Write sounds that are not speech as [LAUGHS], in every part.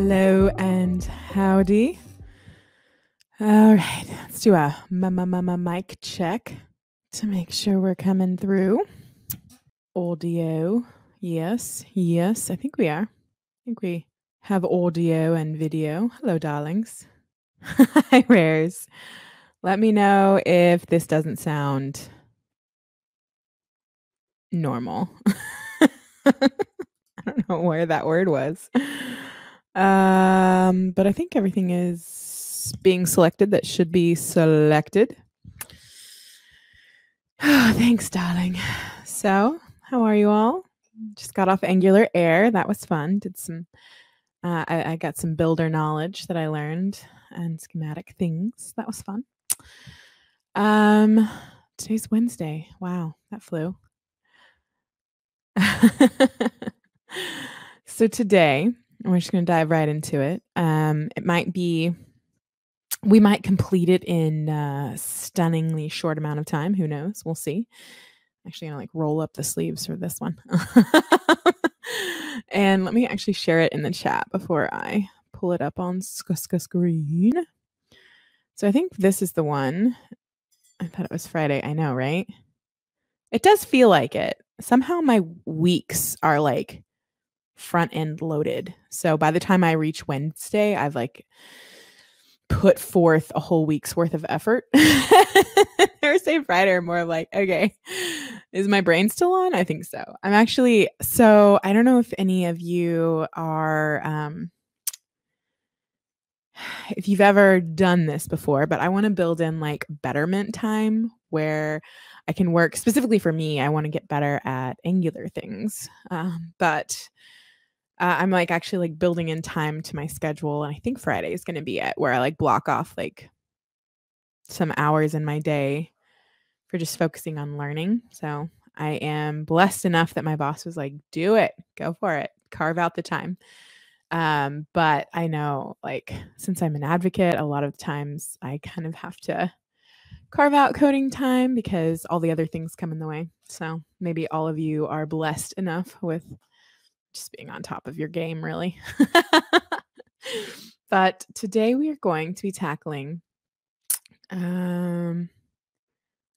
Hello and howdy. All right, let's do a mama mama mic check to make sure we're coming through. Audio. Yes, yes, I think we are. I think we have audio and video. Hello, darlings. [LAUGHS] Hi, rares. Let me know if this doesn't sound normal. [LAUGHS] I don't know where that word was. Um, but I think everything is being selected that should be selected. Oh, [SIGHS] thanks, darling. So, how are you all? Just got off Angular Air. That was fun. Did some, uh, I, I got some builder knowledge that I learned and schematic things. That was fun. Um, today's Wednesday. Wow, that flew. [LAUGHS] so today we're just going to dive right into it. Um, it might be, we might complete it in a stunningly short amount of time. Who knows? We'll see. Actually, gonna like roll up the sleeves for this one. [LAUGHS] and let me actually share it in the chat before I pull it up on screen. So I think this is the one. I thought it was Friday. I know, right? It does feel like it. Somehow my weeks are like front end loaded. So by the time I reach Wednesday, I've like put forth a whole week's worth of effort. [LAUGHS] Thursday, Friday are more like, okay, is my brain still on? I think so. I'm actually, so I don't know if any of you are, um, if you've ever done this before, but I want to build in like betterment time where I can work specifically for me. I want to get better at Angular things. Um, but uh, I'm like actually like building in time to my schedule. And I think Friday is going to be it where I like block off like some hours in my day for just focusing on learning. So I am blessed enough that my boss was like, do it, go for it, carve out the time. Um, but I know like since I'm an advocate, a lot of times I kind of have to carve out coding time because all the other things come in the way. So maybe all of you are blessed enough with just being on top of your game, really. [LAUGHS] but today we are going to be tackling. Um,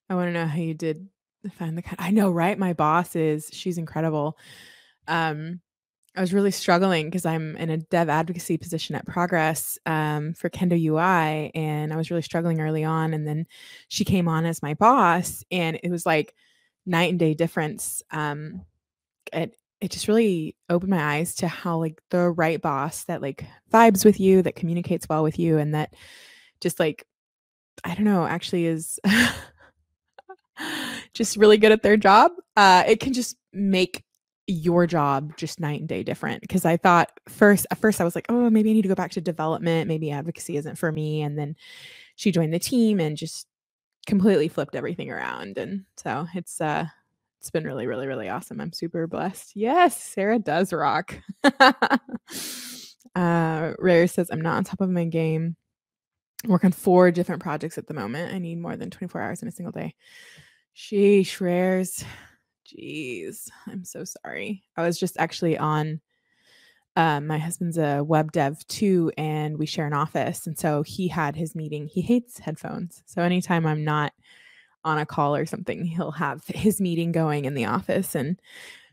I want to know how you did find the. cut. I know, right? My boss is she's incredible. Um, I was really struggling because I'm in a dev advocacy position at Progress um, for Kendo UI, and I was really struggling early on. And then she came on as my boss, and it was like night and day difference. Um, it it just really opened my eyes to how like the right boss that like vibes with you, that communicates well with you, and that just like I don't know, actually is [LAUGHS] just really good at their job. Uh, it can just make your job just night and day different because i thought first at first i was like oh maybe i need to go back to development maybe advocacy isn't for me and then she joined the team and just completely flipped everything around and so it's uh it's been really, really, really awesome. I'm super blessed. Yes, Sarah does rock. [LAUGHS] uh, Rare says, I'm not on top of my game. Work on four different projects at the moment. I need more than 24 hours in a single day. Sheesh, Rares. Jeez, I'm so sorry. I was just actually on. Um, my husband's a web dev too, and we share an office. And so he had his meeting. He hates headphones. So anytime I'm not on a call or something, he'll have his meeting going in the office and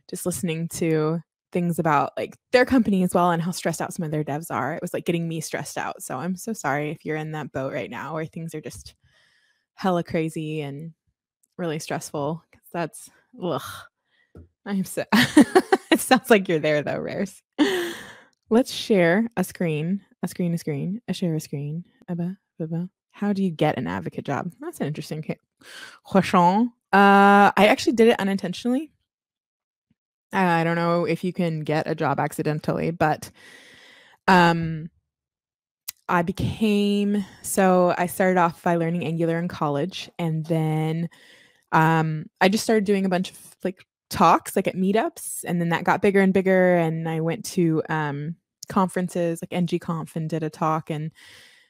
just listening to things about like their company as well and how stressed out some of their devs are. It was like getting me stressed out. So I'm so sorry if you're in that boat right now where things are just hella crazy and really stressful because that's ugh. I'm so [LAUGHS] it sounds like you're there though, Rares. Let's share a screen, a screen, a screen, a share a screen. Abba, abba. How do you get an advocate job? That's an interesting question. Uh, I actually did it unintentionally. I don't know if you can get a job accidentally, but um, I became so I started off by learning Angular in college, and then um, I just started doing a bunch of like talks, like at meetups, and then that got bigger and bigger, and I went to um, conferences like NGConf and did a talk, and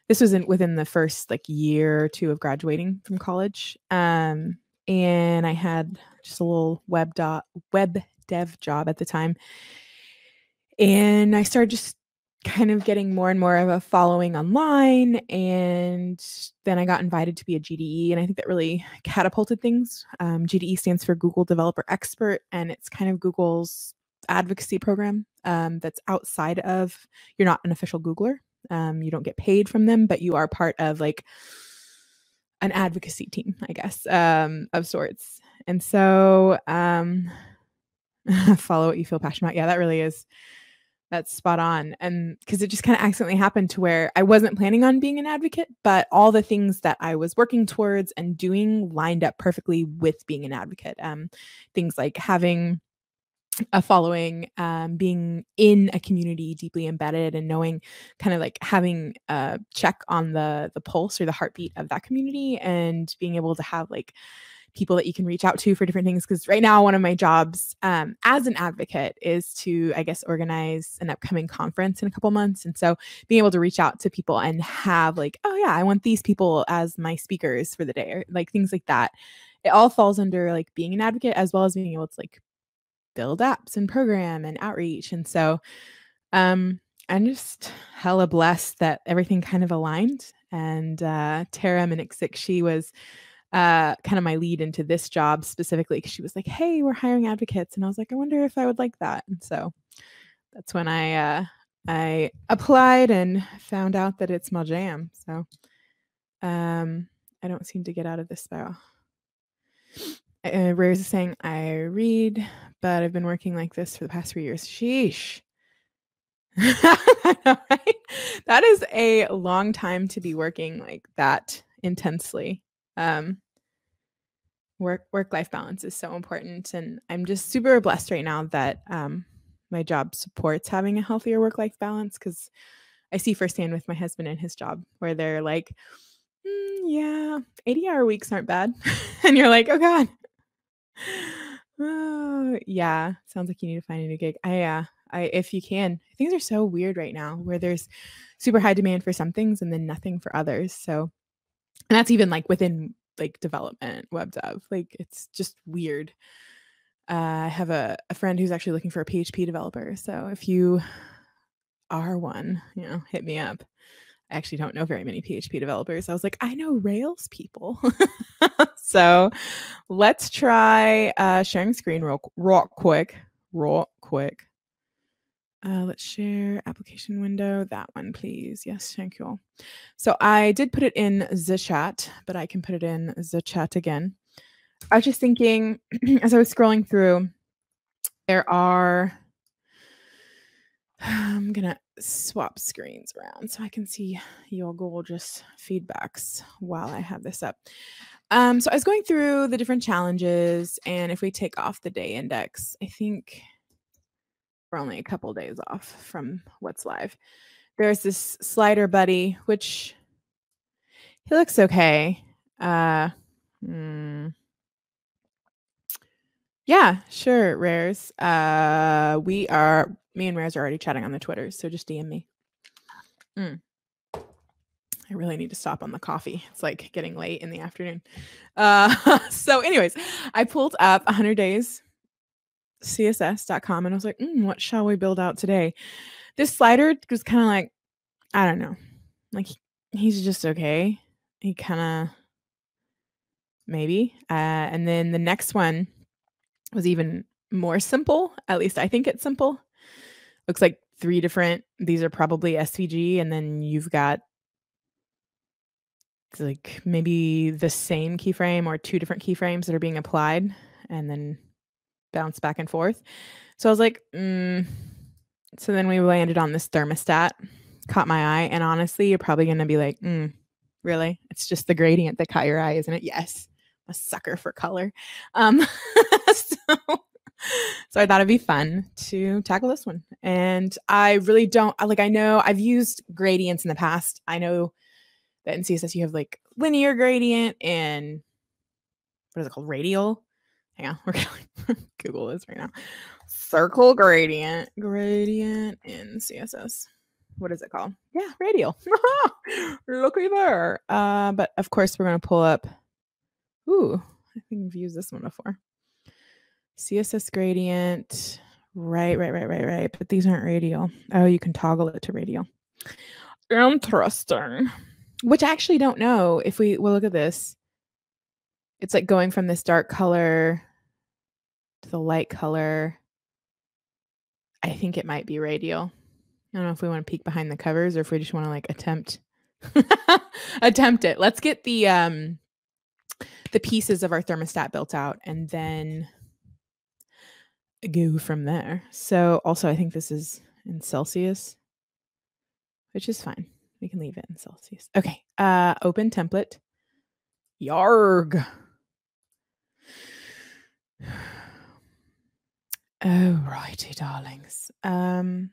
this was in, within the first like year or two of graduating from college. Um, and I had just a little web dot web dev job at the time. And I started just kind of getting more and more of a following online. And then I got invited to be a GDE, and I think that really catapulted things. Um, GDE stands for Google Developer Expert, and it's kind of Google's advocacy program um, that's outside of, you're not an official Googler. Um, you don't get paid from them, but you are part of like an advocacy team, I guess, um, of sorts. And so, um, [LAUGHS] follow what you feel passionate about. Yeah, that really is that's spot on. And because it just kind of accidentally happened to where I wasn't planning on being an advocate, but all the things that I was working towards and doing lined up perfectly with being an advocate. Um, things like having a following, um, being in a community deeply embedded and knowing kind of like having a check on the the pulse or the heartbeat of that community and being able to have like people that you can reach out to for different things. Because right now, one of my jobs um, as an advocate is to, I guess, organize an upcoming conference in a couple months. And so being able to reach out to people and have, like, oh, yeah, I want these people as my speakers for the day, or like things like that. It all falls under like being an advocate as well as being able to like build apps and program and outreach. And so um, I'm just hella blessed that everything kind of aligned. And uh, Tara Manicsic, she was uh, kind of my lead into this job specifically because she was like, "Hey, we're hiring advocates," and I was like, "I wonder if I would like that." And so that's when I uh, I applied and found out that it's my jam. So um, I don't seem to get out of this spiral. Uh, Rose is saying, "I read, but I've been working like this for the past three years." Sheesh. [LAUGHS] that is a long time to be working like that intensely um, work work life balance is so important and i'm just super blessed right now that um, my job supports having a healthier work life balance because i see firsthand with my husband and his job where they're like mm, yeah 80 hour weeks aren't bad [LAUGHS] and you're like oh god oh, [SIGHS] yeah sounds like you need to find a new gig. I uh i if you can things are so weird right now where there's super high demand for some things and then nothing for others so and that's even like within like development web dev like it's just weird. Uh, i have a, a friend who's actually looking for a php developer so if you are one you know hit me up i actually don't know very many php developers i was like i know rails people [LAUGHS] so let's try uh, sharing screen real, real quick real quick uh, let's share application window. That one, please. Yes, thank you all. So I did put it in the chat, but I can put it in the chat again. I was just thinking [CLEARS THROAT] as I was scrolling through, there are, I'm going to swap screens around so I can see your gorgeous feedbacks while I have this up. Um, so I was going through the different challenges, and if we take off the day index, I think we're only a couple days off from what's live. There's this slider buddy, which he looks okay. Uh, hmm. Yeah, sure, Rares. Uh, we are me and Rares are already chatting on the Twitter, so just DM me. Mm. I really need to stop on the coffee. It's like getting late in the afternoon. Uh, [LAUGHS] so, anyways, I pulled up 100 days css.com and I was like, mm, what shall we build out today? This slider was kind of like, I don't know, like he's just okay. He kind of maybe. Uh, and then the next one was even more simple. At least I think it's simple. Looks like three different, these are probably SVG, and then you've got like maybe the same keyframe or two different keyframes that are being applied. And then bounce back and forth. So I was like, mm. so then we landed on this thermostat, caught my eye. And honestly, you're probably going to be like, mm, really? It's just the gradient that caught your eye, isn't it? Yes. A sucker for color. Um, [LAUGHS] so, [LAUGHS] so I thought it'd be fun to tackle this one. And I really don't like, I know I've used gradients in the past. I know that in CSS you have like linear gradient and what is it called? Radial hang on, [LAUGHS] we're gonna Google this right now. Circle gradient, gradient in CSS. What is it called? Yeah, radial. [LAUGHS] Looky there. Uh, but of course, we're gonna pull up. Ooh, I think we've used this one before. CSS gradient, Right, right, right, right, right. But these aren't radial. Oh, you can toggle it to radial. Interesting. Which I actually don't know if we well look at this. It's like going from this dark color to the light color. I think it might be radial. I don't know if we want to peek behind the covers or if we just want to like attempt [LAUGHS] attempt it. Let's get the um the pieces of our thermostat built out and then go from there. So also I think this is in Celsius, which is fine. We can leave it in Celsius. Okay. Uh open template. Yarg. [SIGHS] Oh, righty, darlings. Um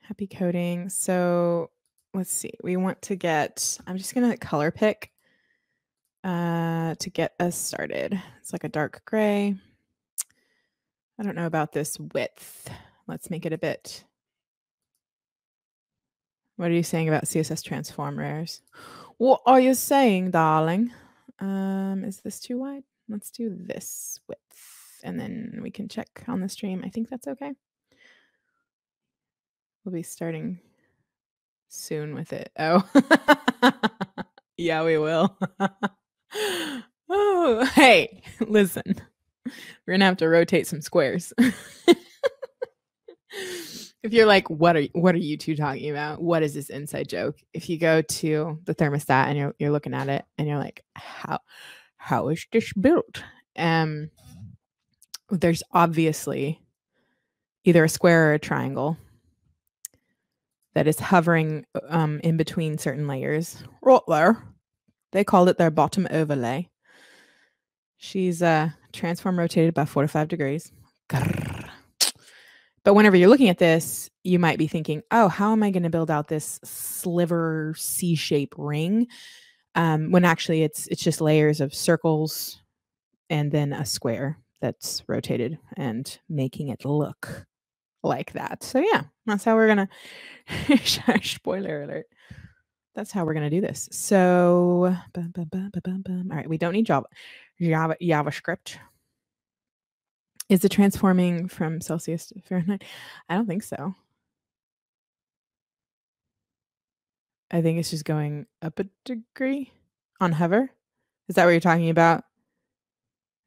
happy coding. So let's see. We want to get I'm just gonna color pick uh to get us started. It's like a dark gray. I don't know about this width. Let's make it a bit. What are you saying about CSS transformers? What are you saying, darling? Um, is this too wide? Let's do this width and then we can check on the stream. I think that's okay. We'll be starting soon with it. Oh, [LAUGHS] yeah, we will. [LAUGHS] oh, hey, [LAUGHS] listen. We're gonna have to rotate some squares. [LAUGHS] if you're like, what are what are you two talking about? What is this inside joke? If you go to the thermostat and you're you're looking at it and you're like, how how is this built? Um, there's obviously either a square or a triangle that is hovering um, in between certain layers. There. They called it their bottom overlay. She's uh, transform rotated by four to five degrees. But whenever you're looking at this, you might be thinking, oh, how am I going to build out this sliver C-shape ring? Um, when actually it's it's just layers of circles and then a square that's rotated and making it look like that. So yeah, that's how we're gonna [LAUGHS] spoiler alert. That's how we're gonna do this. So bum, bum, bum, all right, we don't need Java, Java JavaScript. Is it transforming from Celsius to Fahrenheit? I don't think so. I think it's just going up a degree on hover. Is that what you're talking about?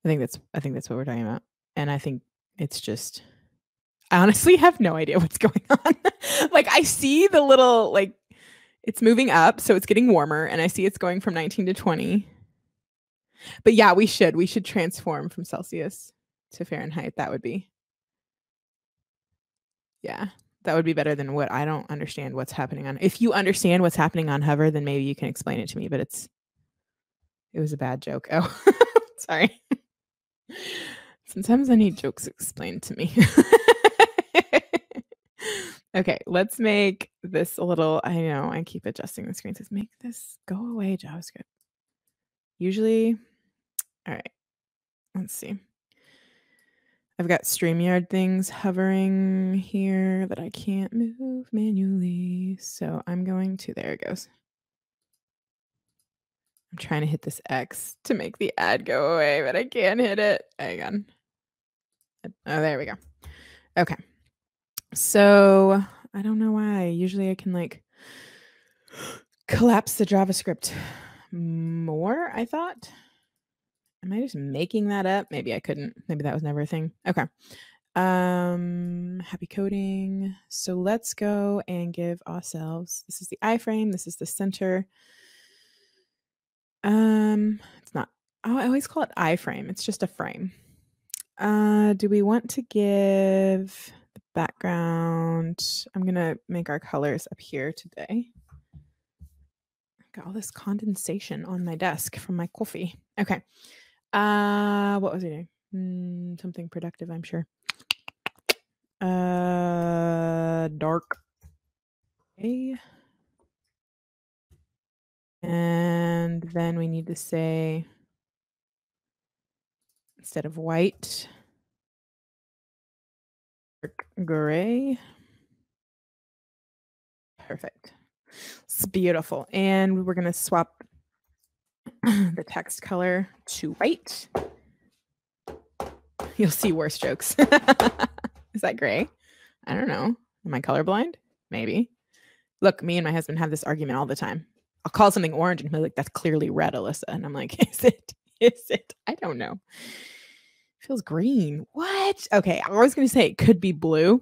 I think that's I think that's what we're talking about. And I think it's just I honestly [LAUGHS] have no idea what's going [LAUGHS] on. like I see the little like it's moving up, so it's getting warmer, and I see it's going from 19 to 20. But yeah, we should. We should transform from Celsius to Fahrenheit. That would be Yeah. That would be better than what I don't understand what's happening on. If you understand what's happening on hover, then maybe you can explain it to me, but it's it was a bad joke. Oh, [LAUGHS] sorry. [LAUGHS] Sometimes I need jokes explained to me. [LAUGHS] okay, let's make this a little. I know I keep adjusting the screen. Says make this go away, JavaScript. Usually, all right. Let's see. I've got StreamYard things hovering here that I can't move manually. So I'm going to, there it goes. I'm trying to hit this X to make the ad go away, but I can't hit it. Hang on. Oh, there we go. Okay. So I don't know why. Usually I can like collapse the JavaScript more, I thought. Am I just making that up? Maybe I couldn't. Maybe that was never a thing. Okay. Um, happy coding. So let's go and give ourselves this is the iframe, this is the center. Um, it's not oh, I always call it iframe. It's just a frame. Uh, do we want to give background? I'm gonna make our colors up here today. Got all this condensation on my desk from my coffee. Okay. Uh, what was he doing? Mm, something productive, I'm sure. Uh, dark. Okay. And then we need to say, instead of white, gray. Perfect. It's beautiful. And we're going to swap [CLEARS THROAT] the text color to white. You'll see worse jokes. [LAUGHS] Is that gray? I don't know. Am I colorblind? Maybe. Look, me and my husband have this argument all the time. I'll call something orange and he'll be like, that's clearly red, Alyssa. And I'm like, [LAUGHS] is it? Is it? I don't know. Feels green. What? Okay. I was going to say it could be blue.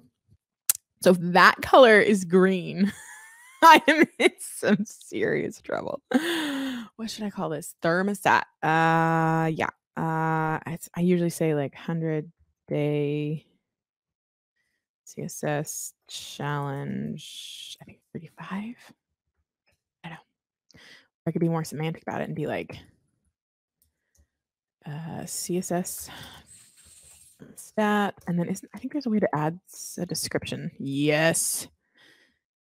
So if that color is green, [LAUGHS] I am in some serious trouble. [GASPS] What should I call this? Thermostat. Uh yeah. Uh I, I usually say like 100 day CSS challenge. I think 35. I know. I could be more semantic about it and be like uh CSS stat and then isn't I think there's a way to add a description. Yes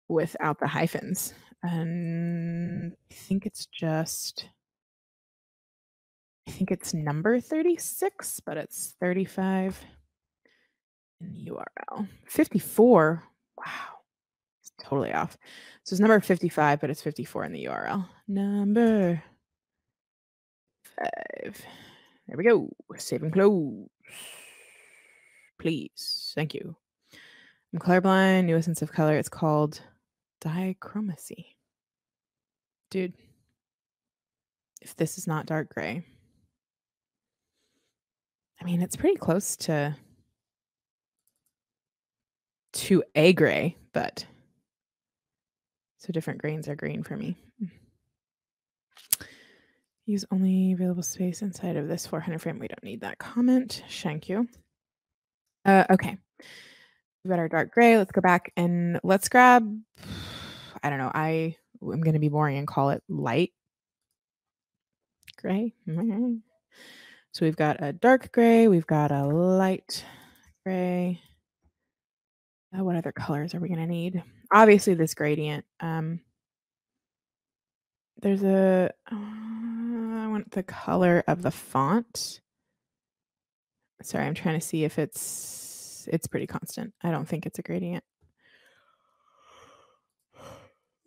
without the hyphens. And I think it's just I think it's number 36, but it's 35 in the URL. 54. Wow. It's totally off. So it's number 55, but it's 54 in the URL. Number five. There we go. Save and close. Please. Thank you. I'm colorblind, new essence of color. It's called dichromacy. Dude, if this is not dark gray, I mean, it's pretty close to to a gray, but so different grains are green for me. Use only available space inside of this 400 frame. We don't need that comment. Thank you. Uh, okay. We've got our dark gray. Let's go back and let's grab I don't know. I am going to be boring and call it light gray. So we've got a dark gray, we've got a light gray. Uh, what other colors are we going to need? Obviously, this gradient. Um, there's a. Uh, I want the color of the font. Sorry, I'm trying to see if it's it's pretty constant. I don't think it's a gradient.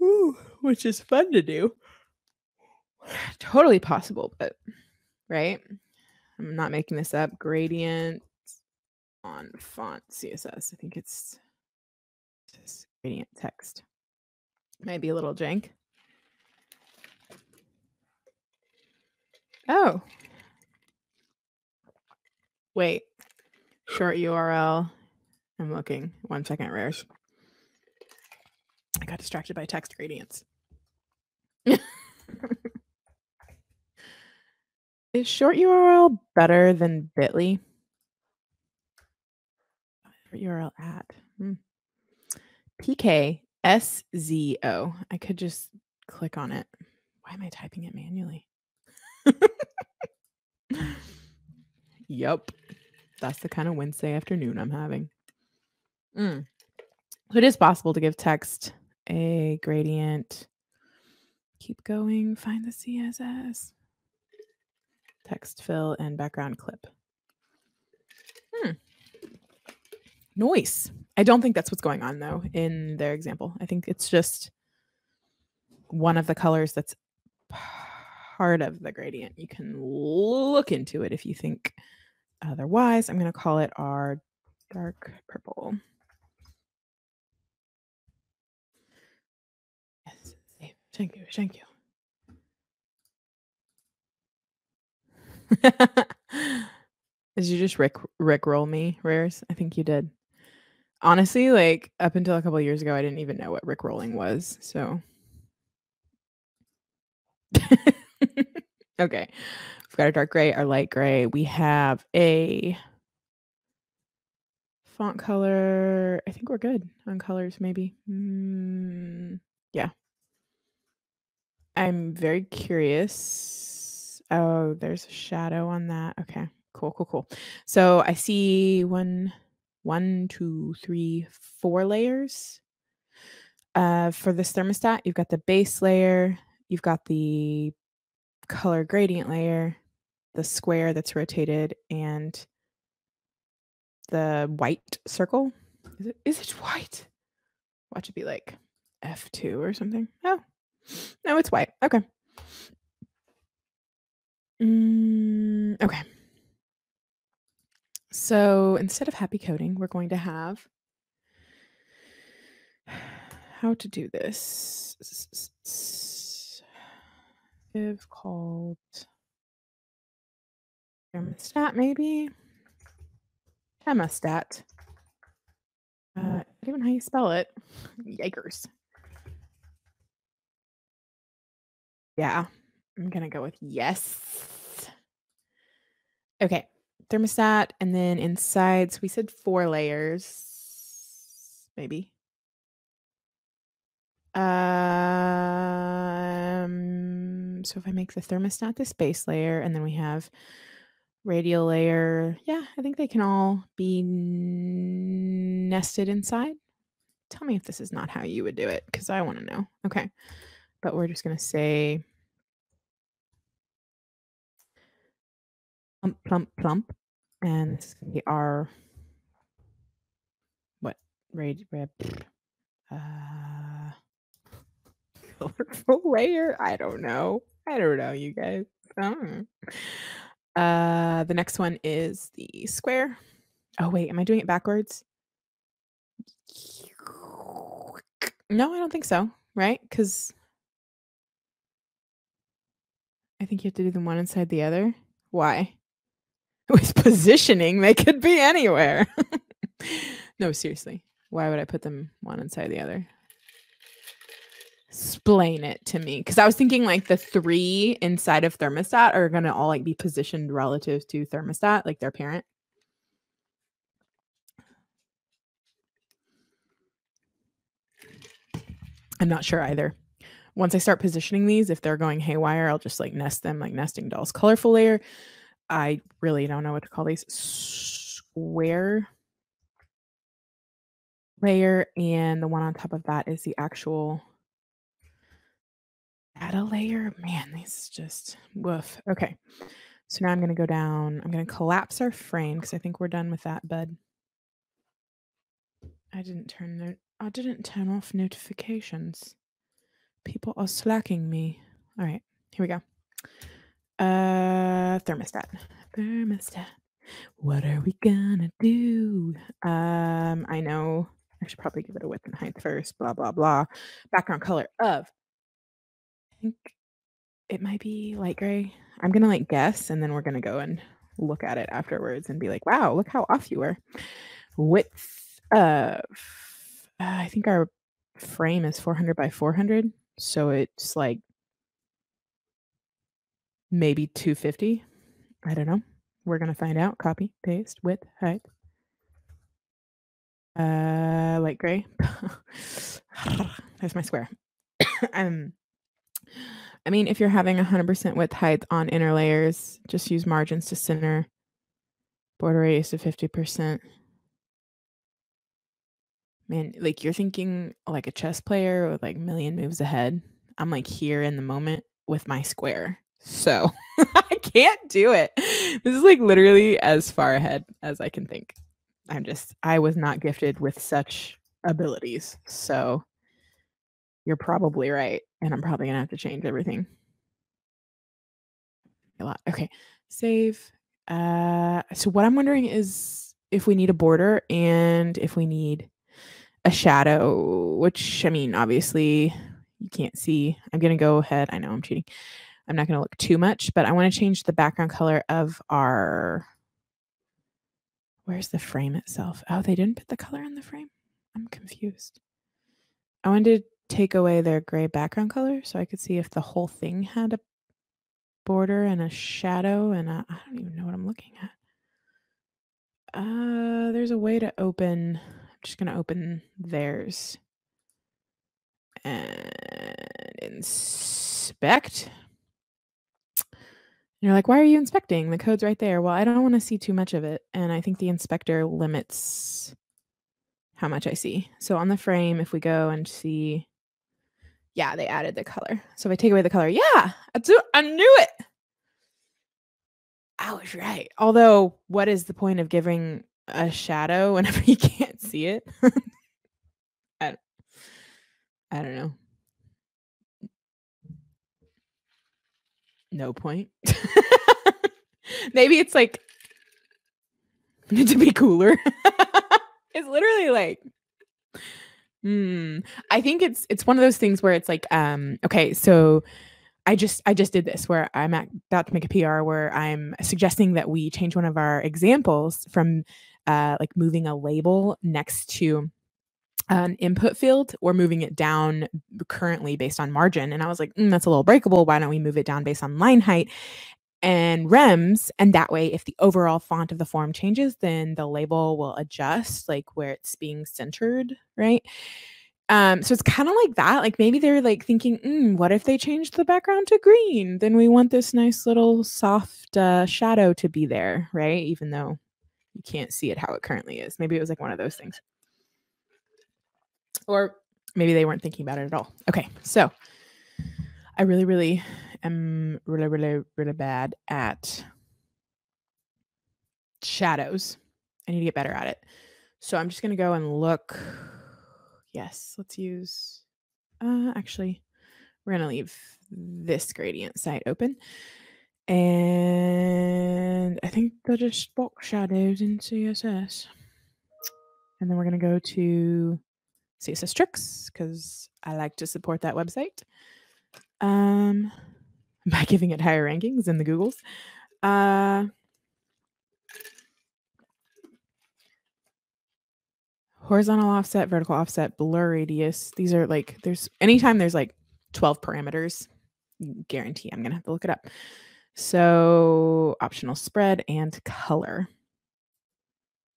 Ooh, which is fun to do. [SIGHS] Totally possible, but right? I'm not making this up. Gradient on font CSS. I think it's gradient text. Might be a little jank. Oh. Wait. Short URL. I'm looking. One second, rares. I got distracted by text gradients. [LAUGHS] Is short URL better than bit.ly? URL at hmm. PKSZO. I could just click on it. Why am I typing it manually? [LAUGHS] yep. That's the kind of Wednesday afternoon I'm having. Mm. So it is possible to give text a gradient. Keep going, find the CSS. Text fill and background clip. Hmm. Noise. I don't think that's what's going on though in their example. I think it's just one of the colors that's part of the gradient. You can look into it if you think otherwise. I'm going to call it our dark purple. Thank you. Thank you. [LAUGHS] did you just rick rick roll me, Rares? I think you did. Honestly, like up until a couple years ago, I didn't even know what rick rolling was. So [LAUGHS] okay. We've got our dark gray, our light gray. We have a font color. I think we're good on colors, maybe. Mm, yeah. I'm very curious. Oh, there's a shadow on that. Okay, cool, cool, cool. So I see one, one, two, three, four layers. Uh, for this thermostat, you've got the base layer, you've got the color gradient layer, the square that's rotated, and the white circle. Is it, is it white? Watch it be like F2 or something. Oh, no, it's white. Okay. Mm, okay. So instead of happy coding, we're going to have how to do this. If called thermostat, maybe thermostat. Uh, not even how you spell it. Yikers. Yeah, I'm gonna go with yes. Okay, thermostat, and then inside, so we said four layers, maybe. Um, so if I make the thermostat this base layer, and then we have radial layer, yeah, I think they can all be nested inside. Tell me if this is not how you would do it, because I want to know. Okay, but we're just gonna say plump, plump, plump, and this is gonna be our what rad, rad uh [LAUGHS] colorful layer. I don't know. I don't know, you guys. Uh, the next one is the square. Oh wait, am I doing it backwards? No, I don't think so. Right? Because I think you have to do them one inside the other. Why? [LAUGHS] With positioning, they could be anywhere. [LAUGHS] no, seriously. Why would I put them one inside the other? Explain it to me because I was thinking like the three inside of thermostat are gonna all like be positioned relative to thermostat, like their parent. I'm not sure either. Once I start positioning these, if they're going haywire, I'll just like nest them like nesting dolls. Colorful layer. I really don't know what to call these. Square layer, and the one on top of that is the actual add a layer. Man, this is just woof. Okay. So now I'm going to go down. I'm going to collapse our frame because I think we're done with that bed. I didn't turn no I didn't turn off notifications. People are slacking me. All right, here we go. Uh thermostat. Thermostat. What are we gonna do? Um, I know I should probably give it a width and height first, blah blah blah. Background color of think it might be light gray. I'm gonna like guess, and then we're gonna go and look at it afterwards and be like, "Wow, look how off you were." Width of, uh, I think our frame is 400 by 400, so it's like maybe 250. I don't know. We're gonna find out. Copy, paste, width, height. Uh, light gray. [LAUGHS] There's my square. [COUGHS] um, I mean, if you're having 100% width height on inner layers, just use margins to center. Border radius to 50%. Man, like you're thinking like a chess player with like million moves ahead. I'm like here in the moment with my square. So [LAUGHS] I can't do it. This is like literally as far ahead as I can think. I'm just, I was not gifted with such abilities. So you're probably right. And I'm probably going to have to change everything. A lot. Okay. Save. Uh, so what I'm wondering is if we need a border and if we need a shadow, which I mean, obviously you can't see. I'm going to go ahead. I know I'm cheating. I'm not going to look too much, but I want to change the background color of our. Where's the frame itself? Oh, they didn't put the color on the frame. I'm confused. I wanted take away their gray background color so I could see if the whole thing had a border and a shadow and I don't even know what I'm looking at. Uh, there's a way to open. I'm just gonna open theirs and inspect. And you're like, why are you inspecting? The code's right there. Well, I don't want to see too much of it, and I think the inspector limits how much I see. So on the frame, if we go and see yeah, they added the color. So if I take away the color, yeah, I, I knew it. I was right. Although, what is the point of giving a shadow [LAUGHS] whenever you can't see it? [LAUGHS] I, I don't know. No point. [LAUGHS] Maybe it's like to be cooler. it's literally like mm, I think it's it's one of those things where it's like um okay, so I just I just did this where I'm at, about to make a PR where I'm suggesting that we change one of our examples from uh like moving a label next to an input field or moving it down currently based on margin. And I was like, mm, that's a little breakable. Why don't we move it down based on line height? And rems and that way if the overall font of the form changes then the label will adjust like where it's being centered right? Um so it's kind of like that like maybe they're like thinking mm, what if they change the background to green? Then we want this nice little soft uh, shadow to be there right? Even though you can't see it how it currently is. Maybe it was like one of those things. Or maybe they weren't thinking about it at all. Okay so i really really am really, really, really bad at shadows. I need to get better at it. So I'm just going to go and look. Yes, let's use, uh, actually, we're going to leave this gradient site open. And I think they're just box shadows in CSS. And then we're going to go to CSS Tricks because I like to support that website. Um, [LAUGHS] by giving it higher rankings in the Googles. Uh, horizontal offset, vertical offset, blur radius. These are like, there's anytime there's like 12 parameters, guarantee I'm going to have to look it up. So optional spread and color.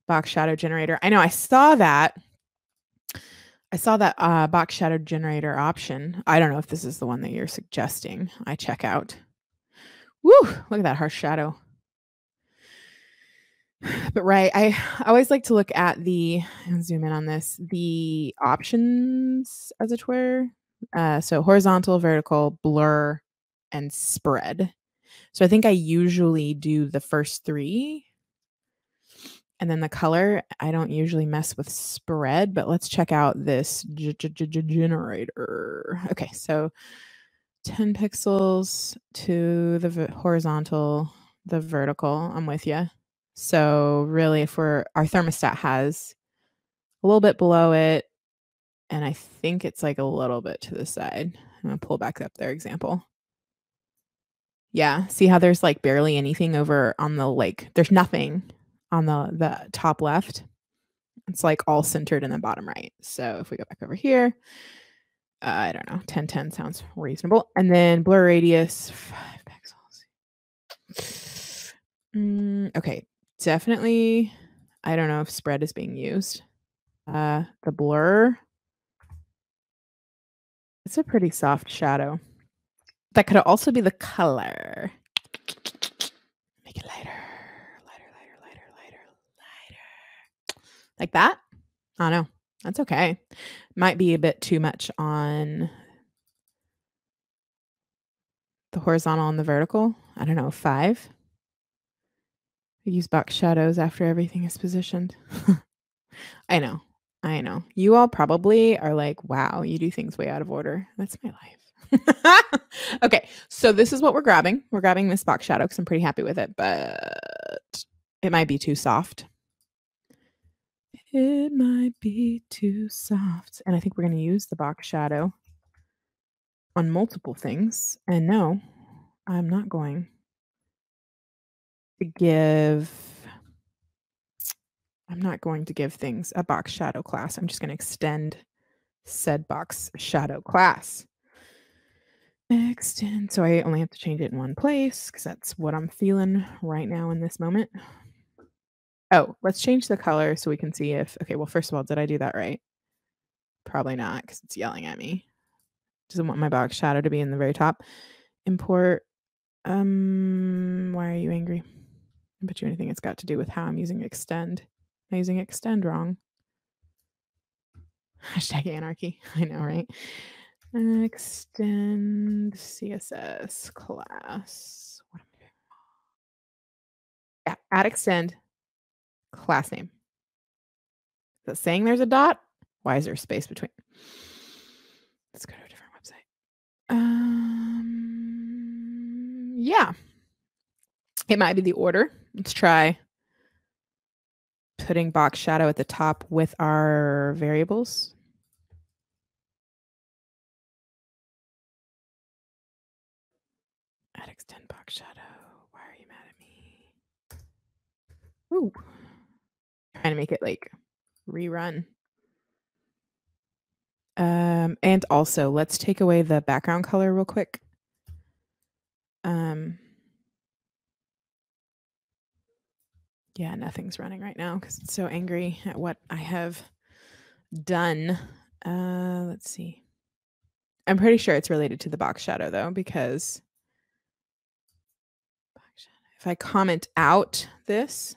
Box shadow generator. I know I saw that I saw that uh, box shadow generator option. I don't know if this is the one that you're suggesting. I check out. Woo! Look at that harsh shadow. But right, I always like to look at the zoom in on this the options as it were. Uh, so horizontal, vertical, blur, and spread. So I think I usually do the first three and then the color, I don't usually mess with spread, but let's check out this generator. Okay, so 10 pixels to the horizontal, the vertical. I'm with you. So really, if we're our thermostat has a little bit below it, and I think it's like a little bit to the side. I'm gonna pull back up their example. Yeah, see how there's like barely anything over on the like, there's nothing on the the top left. It's like all centered in the bottom right. So if we go back over here, uh, I don't know, 10 10 sounds reasonable. And then blur radius, five pixels. Mm, okay, definitely. I don't know if spread is being used. Uh, the blur. It's a pretty soft shadow. That could also be the color. Make it lighter. Like that. I don't know. That's okay. Might be a bit too much on the horizontal and the vertical. I don't know, five. Use box shadows after everything is positioned. [LAUGHS] I know. I know. You all probably are like, wow, you do things way out of order. That's my life. [LAUGHS] okay, so this is what we're grabbing. We're grabbing this box shadow because I'm pretty happy with it, but it might be too soft. It might be too soft. And I think we're going to use the box shadow on multiple things. And no, I'm not going to give I'm not going to give things a box shadow class. I'm just going to extend said box shadow class. Extend. So I only have to change it in one place because that's what I'm feeling right now in this moment. Oh, let's change the color so we can see if okay, well, first of all, did I do that right? Probably not because it's yelling at me. Doesn't want my box shadow to be in the very top. Import. Um, why are you angry? I bet you anything it's got to do with how I'm using extend. I'm using extend wrong? Hashtag anarchy. [LAUGHS] I know, right? Extend CSS class. What am I doing? Yeah, add extend class name. Is that saying there's a dot? Why is there space between? Let's go to a different website. Um, yeah. It might be the order. Let's try putting box shadow at the top with our variables. Add extend box shadow. Why are you mad at me? Ooh. Trying to make it like rerun. Um, and also let's take away the background color real quick. Um, yeah, nothing's running right now because it's so angry at what I have done. Uh, let's see. I'm pretty sure it's related to the box shadow though, because if I comment out this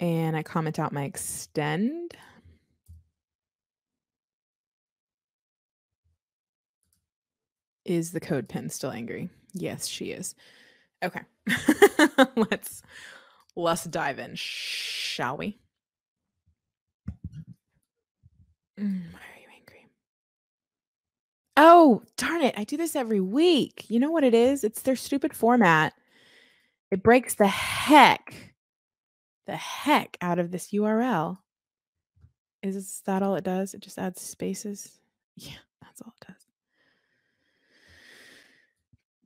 and I comment out my extend, Is the CodePen still angry? Yes, she is. Okay. [LAUGHS] let's let's dive in, shall we? Mm, why are you angry? Oh, darn it. I do this every week. You know what it is? It's their stupid format. It breaks the heck, the heck out of this URL. Is that all it does? It just adds spaces? Yeah, that's all it does.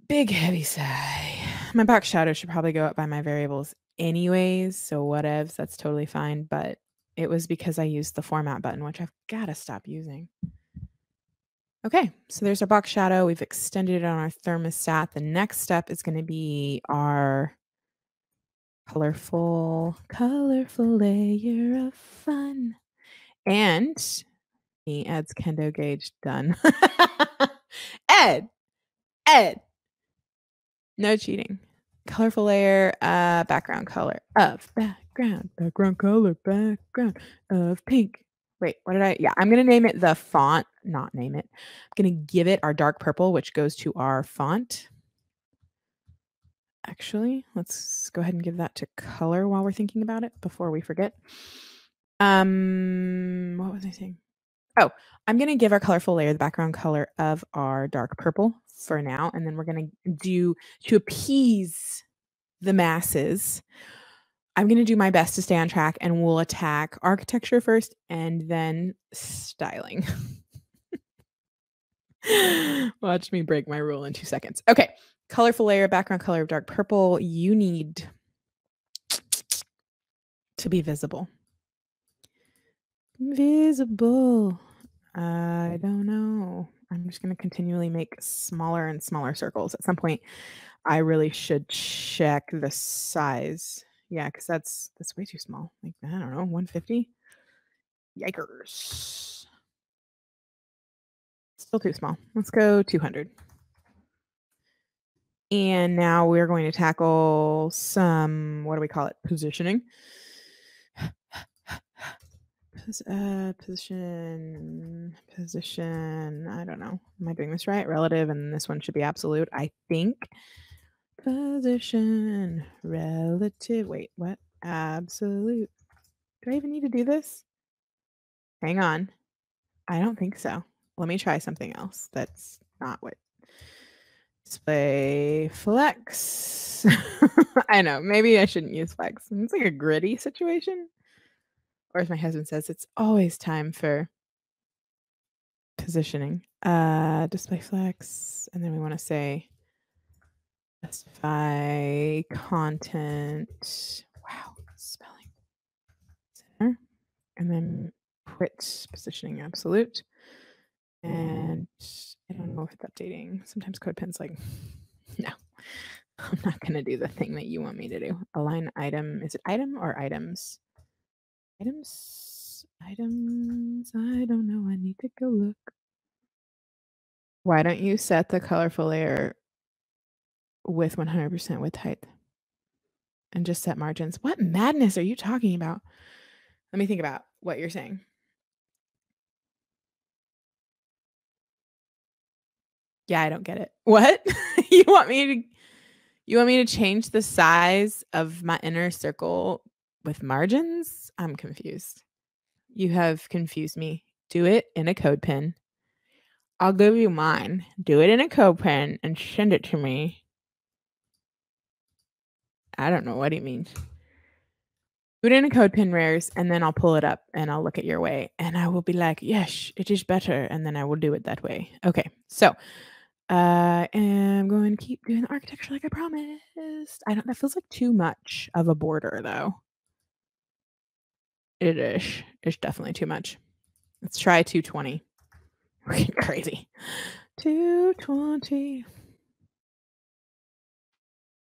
Big heavy sigh. My box shadow should probably go up by my variables anyways, so whatevs, that's totally fine. But it was because I used the format button, which I've got to stop using. Okay, so there's our box shadow. We've extended it on our thermostat. The next step is going to be our colorful, colorful layer of fun. And he adds kendo gauge done. [LAUGHS] Ed, Ed, no cheating. Colorful layer, uh, background color of background, background color, background of pink. Wait, what did I? Yeah, I'm going to name it the font, not name it. I'm going to give it our dark purple, which goes to our font. Actually, let's go ahead and give that to color while we're thinking about it before we forget. Um, what was I saying? Oh, I'm going to give our colorful layer the background color of our dark purple for now. And then we're going to do to appease the masses. I'm going to do my best to stay on track and we'll attack architecture first and then styling. [LAUGHS] Watch me break my rule in two seconds. Okay. Colorful layer, background color of dark purple. You need to be visible. Visible. I don't know. I'm just going to continually make smaller and smaller circles. At some point, I really should check the size. Yeah, because that's that's way too small. Like I don't know, 150. Yikers. Still too small. Let's go 200. And now we're going to tackle some, what do we call it? Positioning uh, position, position. I don't know. Am I doing this right? Relative, and this one should be absolute. I think. Position, relative. Wait, what? Absolute. Do I even need to do this? Hang on. I don't think so. Let me try something else. That's not what. Display flex. [LAUGHS] I know. Maybe I shouldn't use flex. It's like a gritty situation or as my husband says, it's always time for positioning. Uh, display flex, and then we want to say specify content. Wow, spelling. Center, and then quit positioning absolute. And I don't know if it's updating. Sometimes CodePen's like, [LAUGHS] no, I'm not going to do the thing that you want me to do. Align item. Is it item or items? Items, items, I don't know. I need to go look. Why don't you set the colorful layer with 100% width height and just set margins? What madness are you talking about? Let me think about what you're saying. Yeah, I don't get it. [LAUGHS] What? you want me to you want me to change the size of my inner circle with margins? I'm confused. You have confused me. Do it in a CodePen. I'll give you mine. Do it in a CodePen and send it to me. I don't know what he means. Do it in a CodePen rares, and then I'll pull it up and I'll look at your way, and I will be like, yes, it is better, and then I will do it that way. Okay, so I am going to keep doing the architecture like I promised. I don't. That feels like too much of a border, though. It is. It's definitely too much. Let's try 220. [LAUGHS] We're getting crazy. 220.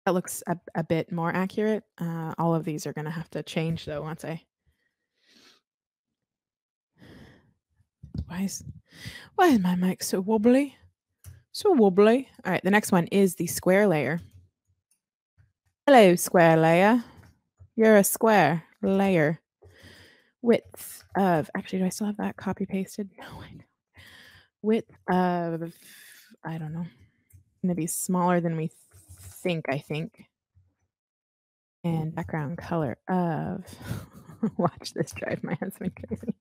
That looks a, a bit more accurate. Uh, all of these are going to have to change though once I. Why is, why is my mic so wobbly? So wobbly. All right, the next one is the square layer. Hello, square layer. You're a square layer. Width of, actually, do I still have that copy pasted? [LAUGHS] No, I don't. Width of, I don't know, going to be smaller than we think, I think. And background color of, [LAUGHS] [LAUGHS] watch this drive my husband crazy.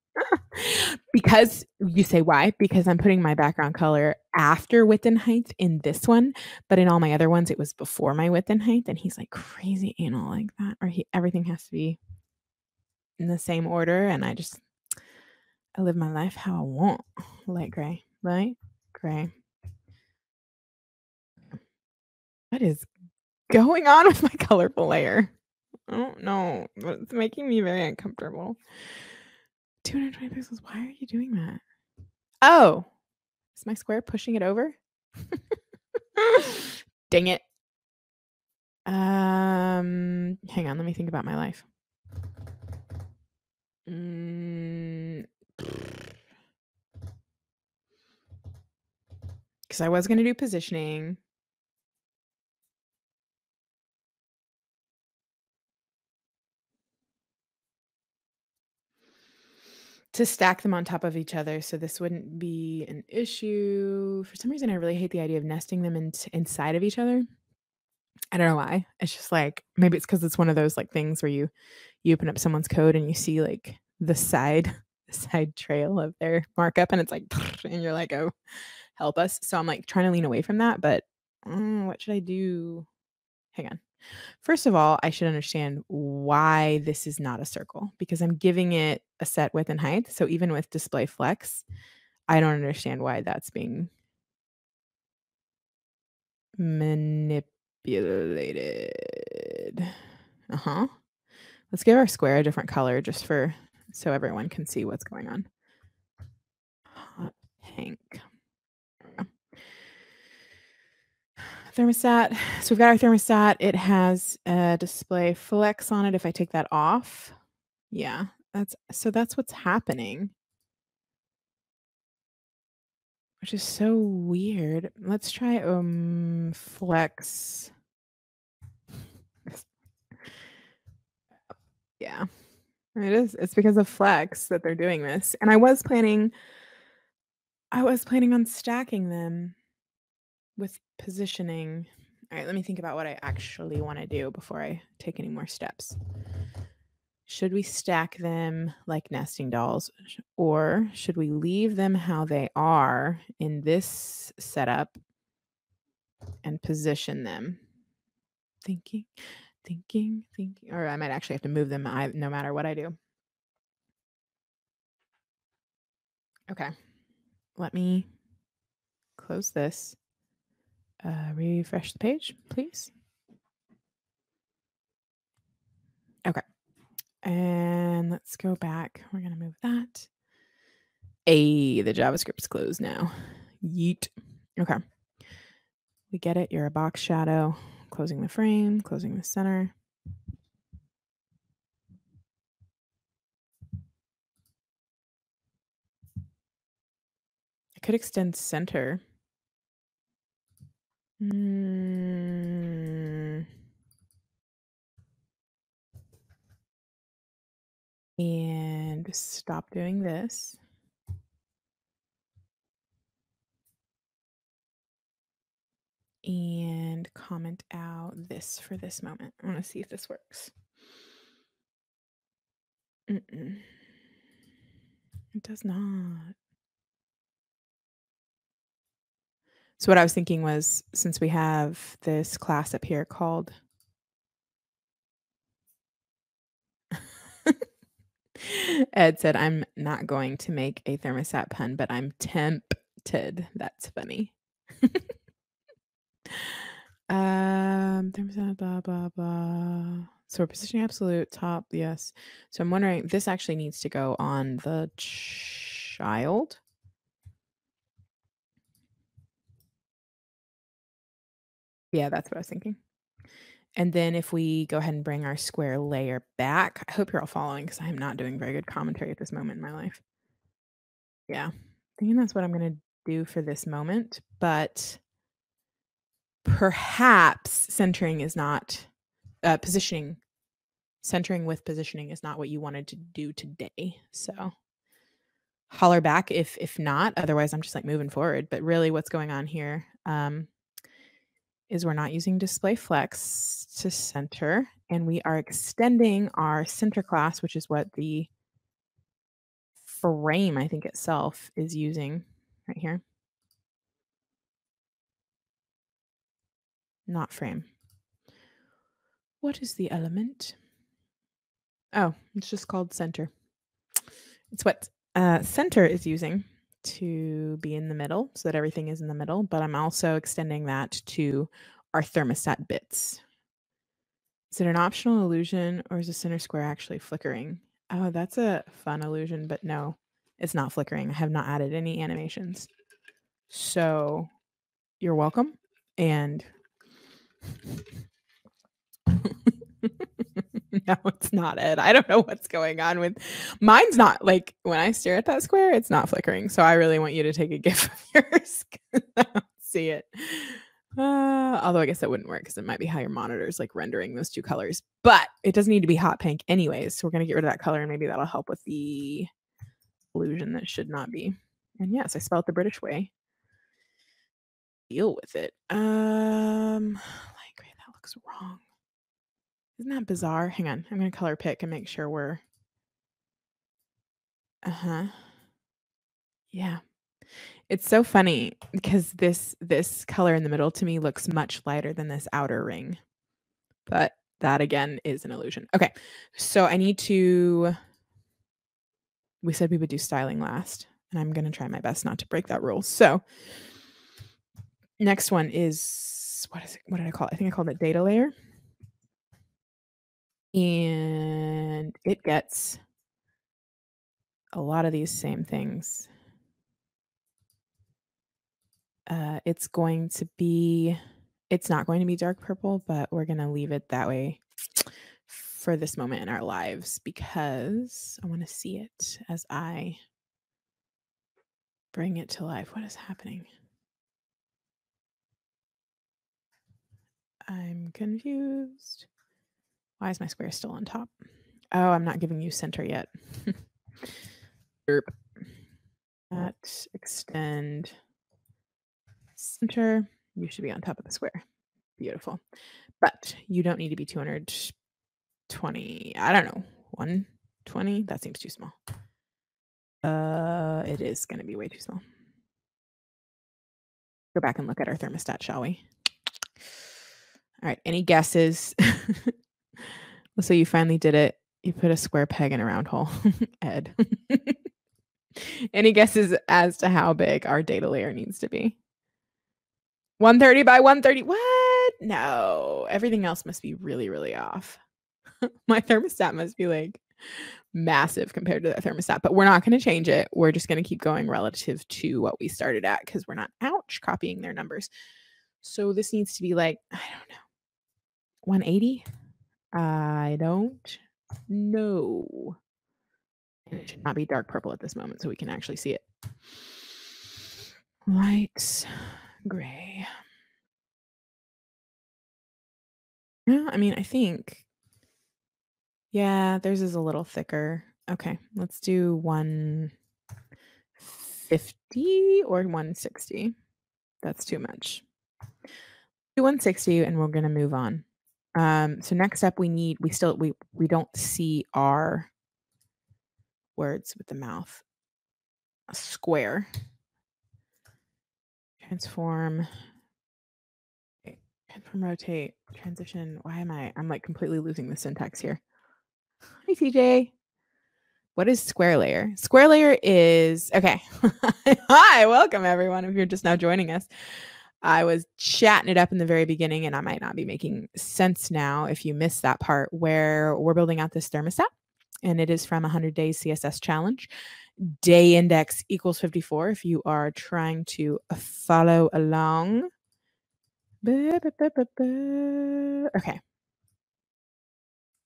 [LAUGHS] because you say why? Because I'm putting my background color after width and height in this one, but in all my other ones, it was before my width and height. And he's like crazy anal like that, or he everything has to be in the same order. And I just I live my life how I want. Light gray, light gray. What is going on with my [LAUGHS] colorful layer? I don't know, it's making me very uncomfortable. 220 pixels. Why are you doing that? Oh, is my square pushing it over? [LAUGHS] Dang it. Um, hang on, let me think about my life. Because mm, I was going to do positioning. To stack them on top of each other so this wouldn't be an issue. For some reason, I really hate the idea of nesting them in inside of each other. I don't know why. It's just like maybe it's because it's one of those like things where you you open up someone's code and you see like the side the [LAUGHS] side trail of their markup and it's like [LAUGHS] and you're like oh help us. So I'm like trying to lean away from that, but mm, what should I do? Hang on. First of all, I should understand why this is not a circle because I'm giving it a set width and height. So even with display flex, I don't understand why that's being manipulated. Uh-huh. Let's give our square a different color just for so everyone can see what's going on. Hot pink. Thermostat. So we've got our thermostat. It has a display flex on it. If I take that off, yeah, that's so that's what's happening. Which is so weird. Let's try um flex. [LAUGHS] yeah. It is. It's because of flex that they're doing this. And I was planning I was planning on stacking them with positioning. All right, let me think about what I actually want to do before I take any more steps. Should we stack them like nesting dolls or should we leave them how they are in this setup and position them? Thinking, thinking, thinking, or I might actually have to move them I, no matter what I do. Okay, let me close this uh, refresh the page, please. Okay. And let's go back. We're going to move that. A, the JavaScript's closed now. Yeet. Okay. We get it. You're a box shadow. Closing the frame, closing the center. I could extend center. Mm. And stop doing this. And comment out this for this moment. I want to see if this works. Mm -mm. It does not. So what I was thinking was since we have this class up here called [LAUGHS] Ed said, I'm not going to make a thermostat pun, but I'm tempted. That's funny. [LAUGHS] um, thermostat, blah, blah, blah. So we're positioning absolute top, yes. So I'm wondering, this actually needs to go on the child. Yeah, that's what I was thinking. And then if we go ahead and bring our square layer back, I hope you're all following because I'm not doing very good commentary at this moment in my life. Yeah, thinking that's what I'm going to do for this moment, but perhaps centering is not uh, positioning. Centering with positioning is not what you wanted to do today. So holler back if if not. Otherwise, I'm just like moving forward. But really, what's going on here? Um, is we're not using display flex to center and we are extending our center class, which is what the frame, I think itself is using right here. Not frame. What is the element? Oh, it's just called center. It's what uh, center is using to be in the middle so that everything is in the middle, but I'm also extending that to our thermostat bits. Is it an optional illusion or is the center square actually flickering? Oh, that's a fun illusion, but no, it's not flickering. I have not added any animations. So you're welcome. And [LAUGHS] [LAUGHS] [LAUGHS] no, it's not Ed. I don't know what's going on with mine's not like when I stare at that square, it's not flickering. So I really want you to take a [LAUGHS] gif of yours. [LAUGHS] I don't see it. Uh, although I guess that wouldn't work because it might be how your monitor is like rendering those two colors. But it doesn't need to be hot pink anyways. So we're gonna get rid of that color and maybe that'll help with the illusion that should not be. And yes, I spelled the British way. Deal with it. Um [SIGHS] like that looks wrong. Isn't that bizarre? Hang on. I'm going to color pick and make sure we're. Uh huh. Yeah. It's so funny because this this color in the middle to me looks much lighter than this outer ring. But that again is an illusion. Okay. So I need to we said we would do styling last, and I'm going to try my best not to break that rule. So next one is what is it? What did I call it? I think I called it data layer and it gets a lot of these same things. Uh, it's going to be, it's not going to be dark purple, but we're going to leave it that way for this moment in our lives because I want to see it as I bring it to life. What is happening? I'm confused. Why is my square still on top? Oh, I'm not giving you center yet. [LAUGHS] Derp. That extend center. You should be on top of the square. Beautiful. But you don't need to be 220. I don't know. 120? That seems too small. Uh, it is going to be way too small. Go back and look at our thermostat, shall we? All right. Any guesses? [LAUGHS] So you finally did it. You put a square peg in a round hole, [LAUGHS] Ed. [LAUGHS] Any guesses as to how big our data layer needs to be? 130 by 130. What? No, everything else must be really, really off. [LAUGHS] My thermostat must be like massive compared to that thermostat, but we're not going to change it. We're just going to keep going relative to what we started at because we're not, ouch, copying their numbers. So this needs to be like, I don't know, 180. I don't know. And it should not be dark purple at this moment so we can actually see it. Light gray. Yeah, I mean, I think. Yeah, theirs is a little thicker. Okay, let's do 150 or 160. That's too much. Do 160 and we're going to move on. Um, so next up we need we still we we don't see our words with the mouth. A square. Transform. Transform rotate. Transition. Why am I I'm like completely losing the syntax here. Hi TJ. what is square layer? Square layer is okay. [LAUGHS] Hi, welcome everyone. If you're just now joining us, I was chatting it up in the very beginning, and I might not be making sense now if you missed that part where we're building out this thermostat, and it is from 100 Days CSS Challenge. Day index equals 54 if you are trying to follow along. Okay.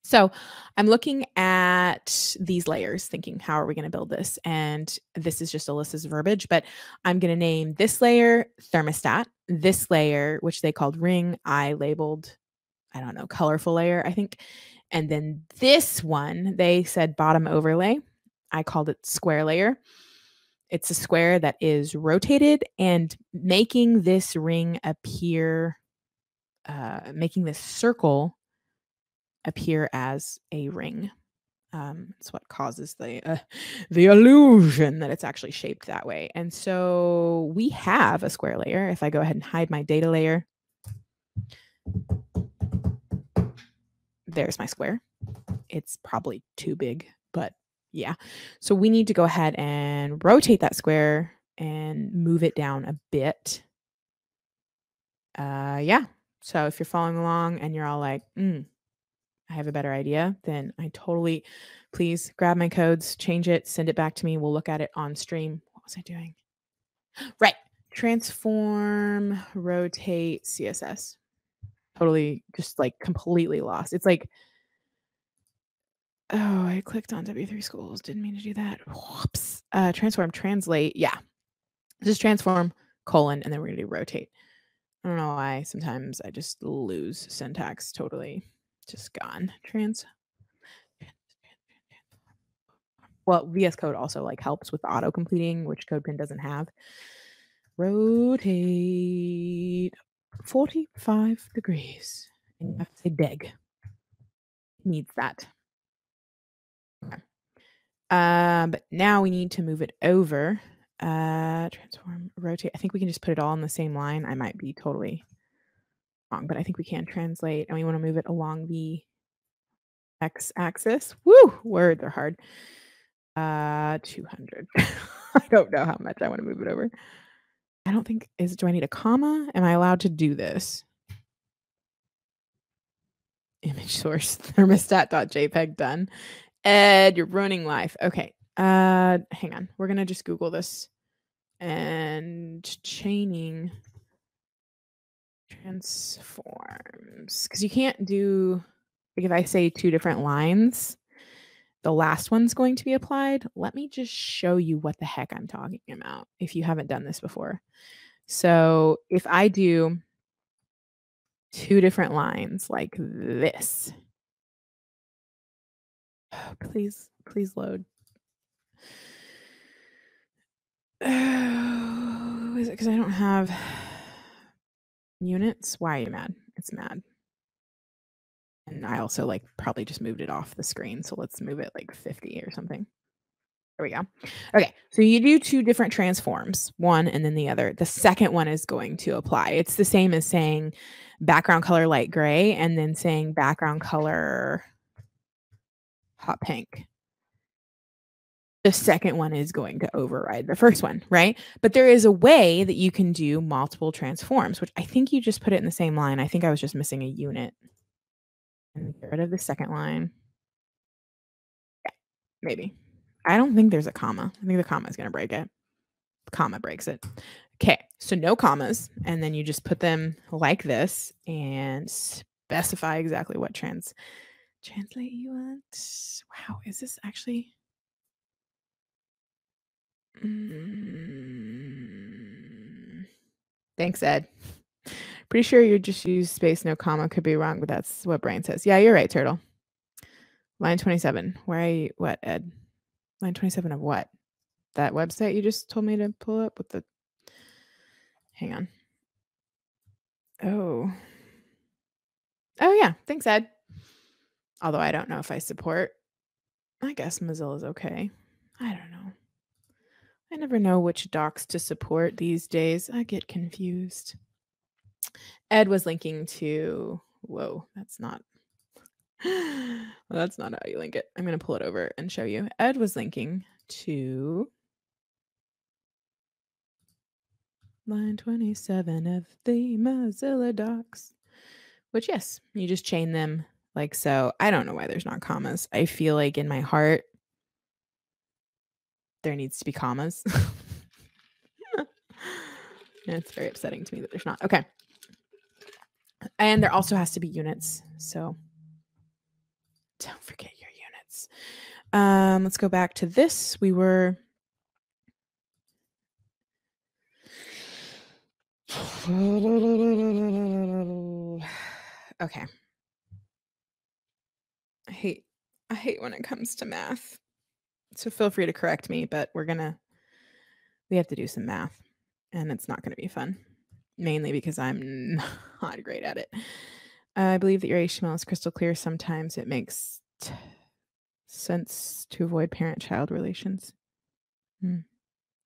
So I'm looking at these layers, thinking, how are we going to build this? And this is just Alyssa's verbiage, but I'm going to name this layer thermostat, this layer, which they called ring, I labeled, I don't know, colorful layer, I think. And then this one, they said bottom overlay. I called it square layer. It's a square that is rotated and making this ring appear, uh, making this circle appear as a ring. Um, it's what causes the uh, the illusion that it's actually shaped that way. And so we have a square layer. If I go ahead and hide my data layer, there's my square. It's probably too big, but yeah. So we need to go ahead and rotate that square and move it down a bit. Uh, yeah. So if you're following along and you're all like, mm, I have a better idea, then I totally please grab my codes, change it, send it back to me. We'll look at it on stream. What was I doing? [GASPS] Right. Transform, rotate, CSS. Totally just like completely lost. It's like, oh, I clicked on W3Schools. Didn't mean to do that. Whoops. Uh, transform, translate. Yeah. Just transform, colon, and then we're going to do rotate. I don't know why sometimes I just lose syntax totally just gone. Trans. Well, VS Code also like helps with auto completing, which CodePen doesn't have. Rotate 45 degrees. And you have to say deg. Needs that. Okay. Uh, but now we need to move it over. Uh, transform, rotate. I think we can just put it all on the same line. I might be totally wrong, but I think we can translate and we want to move it along the x axis. Woo, words are hard. Uh 200. [LAUGHS] I don't know how much I want to move it over. I don't think is do I need a comma? Am I allowed to do this? Image source [LAUGHS] thermostat.jpg done. Ed, you're ruining life. Okay. Uh hang on. We're gonna just Google this and chaining transforms because you can't do like if I say two different lines, the last one's going to be applied. Let me just show you what the heck I'm talking about if you haven't done this before. So if I do two different lines like this, [SIGHS] please, please load. Oh, [SIGHS] is it because I don't have units. Why are you mad? It's mad. And I also like probably just moved it off the screen. So let's move it like 50 or something. There we go. Okay. So you do two different transforms, one and then the other. The second one is going to apply. It's the same as saying background color light gray and then saying background color hot pink the second one is going to override the first one, right? But there is a way that you can do multiple transforms, which I think you just put it in the same line. I think I was just missing a unit. And get rid of the second line. Yeah, maybe. I don't think there's a comma. I think the comma is going to break it. The comma breaks it. Okay, so no commas. And then you just put them like this and specify exactly what trans translate you want. Wow, is this actually Mm. Thanks, Ed. Pretty sure you just use space, no comma. Could be wrong, but that's what Brian says. Yeah, you're right, Turtle. Line 27. Where are you? What, Ed? Line 27 of what? That website you just told me to pull up with the. Hang on. Oh. Oh, yeah. Thanks, Ed. Although I don't know if I support. I guess Mozilla's okay. I don't know. I never know which docs to support these days. I get confused. Ed was linking to, whoa, that's not, well, [SIGHS] that's not how you link it. I'm going to pull it over and show you. Ed was linking to line 27 of the Mozilla docs, which, yes, you just chain them like so. I don't know why there's not commas. I feel like in my heart, there needs to be commas. [LAUGHS] it's very upsetting to me that there's not. Okay. And there also has to be units. So don't forget your units. Um, let's go back to this. We were [SIGHS] okay. I hate I hate when it comes to math. So feel free to correct me, but we're gonna we have to do some math and it's not gonna be fun. Mainly because I'm [LAUGHS] not great at it. I believe that your HTML is crystal clear. Sometimes it makes sense to avoid parent child relations. Hmm.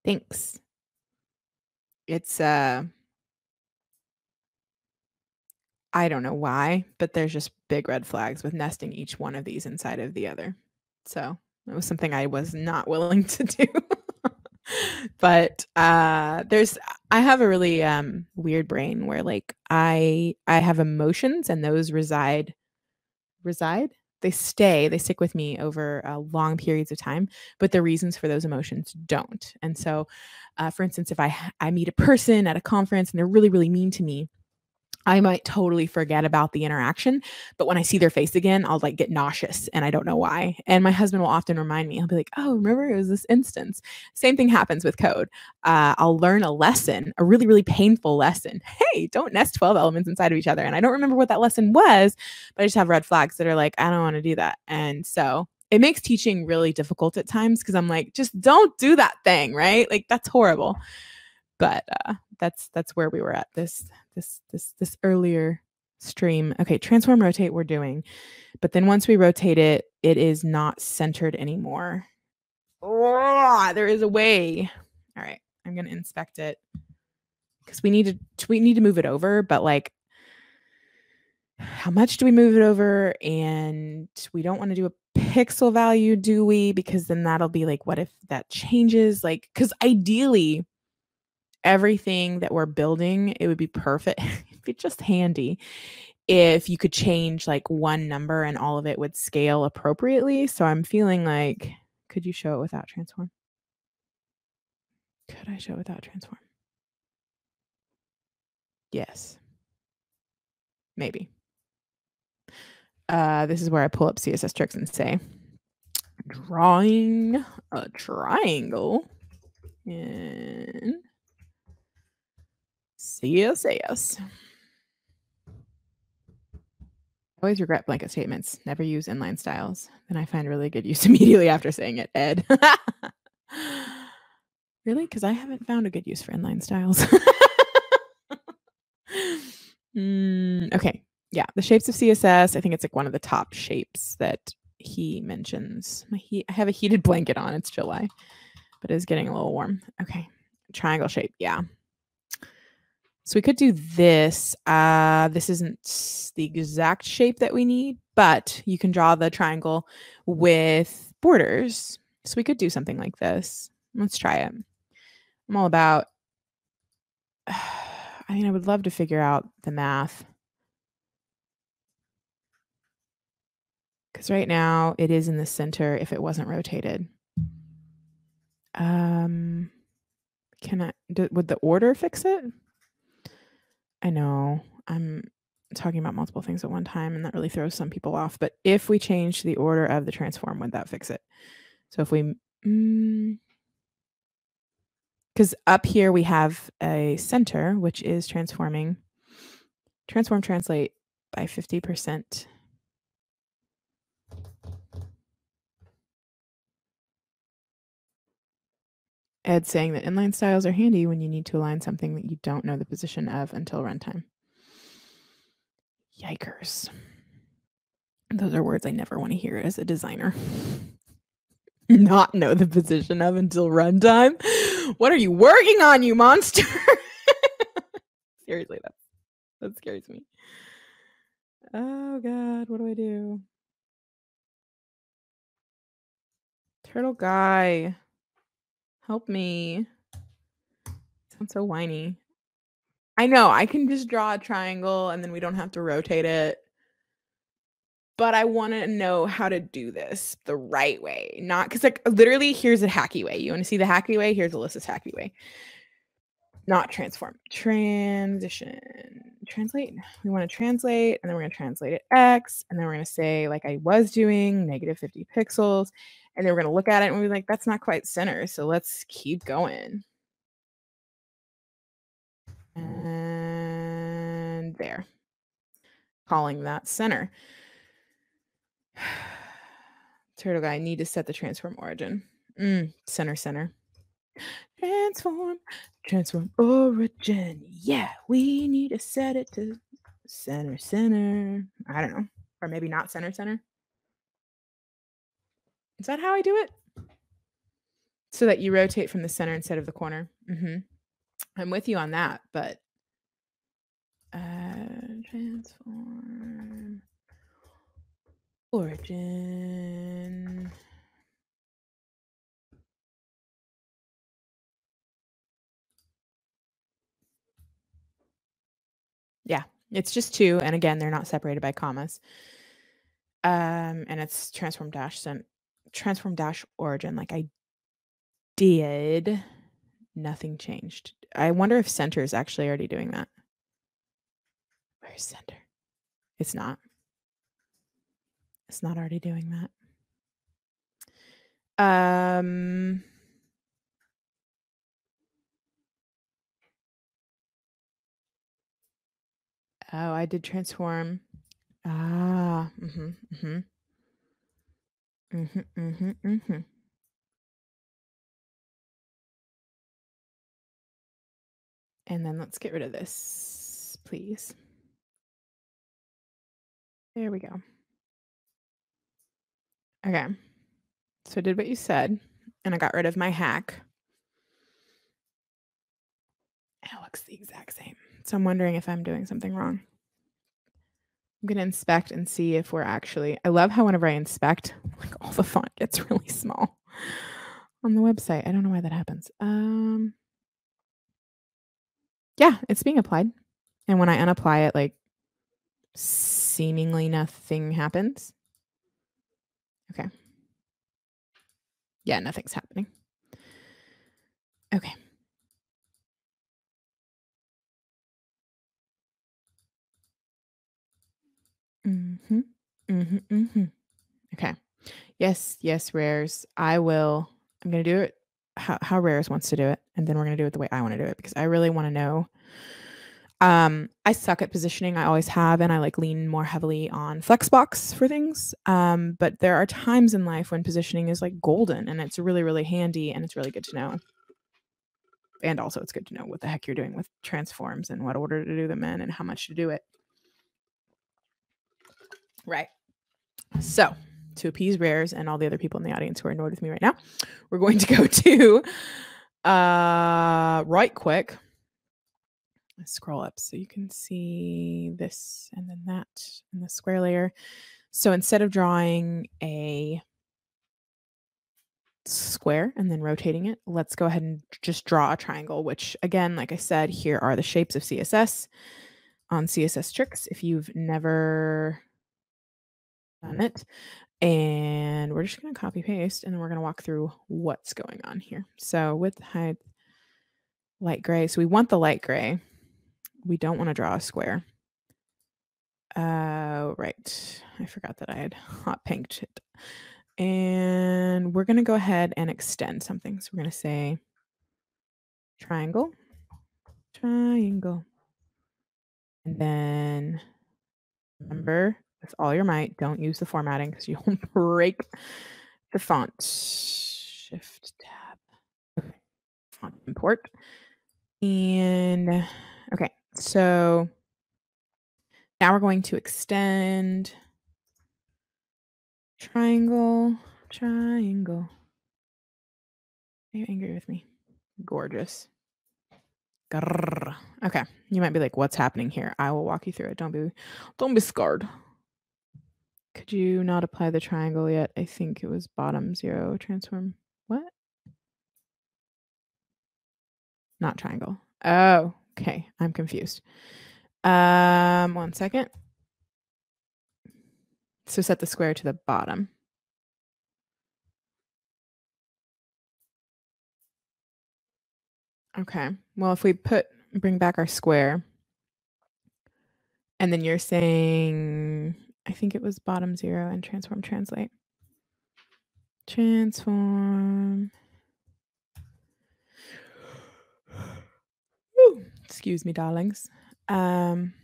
Thanks. It's uh I don't know why, but there's just big red flags with nesting each one of these inside of the other. So it was something I was not willing to do. [LAUGHS] but uh there's I have a really um weird brain where like I I have emotions and those reside reside they stay they stick with me over uh, long periods of time but the reasons for those emotions don't and so uh, for instance if i i meet a person at a conference and they're really really mean to me I might totally forget about the interaction, but when I see their face again, I'll like get nauseous and I don't know why. And my husband will often remind me, he'll be like, Oh, remember it was this instance. Same thing happens with code. Uh, I'll learn a lesson, a really, really painful lesson. Hey, don't nest 12 elements inside of each other. And I don't remember what that lesson was, but I just have red flags that are like, I don't want to do that. And so it makes teaching really difficult at times because I'm like, just don't do that thing, right? Like that's horrible. But uh, that's that's where we were at this this this this earlier stream. Okay, transform rotate we're doing. But then once we rotate it, it is not centered anymore. Oh, there is a way. All right, I'm going to inspect it because we need to we need to move it over, but like how much do we move it over and we don't want to do a pixel value do we because then that'll be like what if that changes like cuz ideally everything that we're building, it would be perfect. [LAUGHS] It'd be just handy if you could change like one number and all of it would scale appropriately. So I'm feeling like, could you show it without transform? Could I show it without transform? Yes. Maybe. Uh, this is where I pull up CSS tricks and say, drawing a triangle in CSS. I always regret blanket statements. Never use inline styles. Then I find really good use [LAUGHS] immediately after saying it, Ed. [LAUGHS] really? Because I haven't found a good use for inline styles. [LAUGHS] mm, okay. Yeah. The shapes of CSS. I think it's like one of the top shapes that he mentions. I have a heated blanket on. It's July, but it's getting a little warm. Okay. Triangle shape. Yeah. So we could do this. Uh, this isn't the exact shape that we need, but you can draw the triangle with borders. So we could do something like this. Let's try it. I'm all about, [SIGHS] I mean, I would love to figure out the math. Because right now it is in the center if it wasn't rotated. Um, can I, do, would the order fix it? I know I'm talking about multiple things at one time, and that really throws some people off. But if we change the order of the transform, would that fix it? So if we, because mm, up here we have a center, which is transforming, transform translate by 50%. Ed saying that inline styles are handy when you need to align something that you don't know the position of until runtime. Yikers. Those are words I never want to hear as a designer. [LAUGHS] Not know the position of until runtime. What are you working on, you monster? [LAUGHS] Seriously, that, that scares me. Oh, God. What do I do? Turtle guy. Help me. Sounds so whiny. I know. I can just draw a triangle and then we don't have to rotate it. But I want to know how to do this the right way. Not because, like, literally, here's a hacky way. You want to see the hacky way? Here's Alyssa's hacky way. Not transform. Transition. Translate. We want to translate, and then we're going to translate it X, and then we're going to say, like I was doing, negative 50 pixels. And then we're going to look at it and we're like, that's not quite center. So let's keep going. And there. Calling that center. [SIGHS] Turtle guy, need to set the transform origin. Mm, center, center. Transform, transform origin. Yeah, we need to set it to center, center. I don't know. Or maybe not center, center. Is that how I do it? So that you rotate from the center instead of the corner. Mm-hmm. I'm with you on that, but uh, transform origin. Yeah, it's just two. And again, they're not separated by commas. Um, and it's transform dash sent transform dash origin like I did. Nothing changed. I wonder if center is actually already doing that. Where's center? It's not. It's not already doing that. Um Oh, I did transform. Ah, mm-hmm, mm-hmm. Mm-hmm, mm-hmm, mm-hmm. And then let's get rid of this, please. There we go. Okay. So I did what you said, and I got rid of my hack. It looks the exact same. So I'm wondering if I'm doing something wrong. I'm to inspect and see if we're actually. I love how whenever I inspect, [LAUGHS] like all the font gets [LAUGHS] really small on the website. I don't know why that happens. Um, yeah, it's being applied. And when I unapply it, like seemingly nothing happens. Okay. Yeah, nothing's happening. Okay. Mm-hmm. Mm-hmm. Mm-hmm. Okay. Yes, yes, rares. I will. I'm gonna do it how, how rares wants to do it, and then we're gonna do it the way I want to do it because I really want to know. Um, I suck at positioning. I always have, and I like lean more heavily on flexbox for things. Um, but there are times in life when positioning is like golden, and it's really, really handy, and it's really good to know. And also, it's good to know what the heck you're doing with transforms and what order to do them in, and how much to do it. Right. So, to appease rares and all the other people in the audience who are annoyed with me right now, we're going to go [LAUGHS] to uh, right quick. Let's scroll up so you can see this and then that in the square layer. So instead of drawing a square and then rotating it, let's go ahead and just draw a triangle, which again, like I said, here are the shapes of CSS on CSS tricks. If you've never done it, and we're just going to copy paste and then we're going to walk through what's going on here. So width, height, light gray. So we want the light gray. We don't want to draw a square. Uh, right. I forgot that I had hot pinked it. And we're going to go ahead and extend something. So we're going to say triangle, triangle. And then remember with all your might. Don't use the formatting because you'll [LAUGHS] break the font. Shift tab. Font import. And okay, so now we're going to extend triangle, triangle. Are you angry with me? Gorgeous. Grrr. Okay, you might be like, "What's happening here?" I will walk you through it. Don't be, don't be scared. Could you not apply the triangle yet? I think it was bottom zero transform. What? Not triangle. Oh, okay. I'm confused. Um, one second. So set the square to the bottom. Okay. Well, if we put bring back our square, and then you're saying, I think it was bottom zero and transform translate. Transform. Ooh, excuse me, darlings. Um,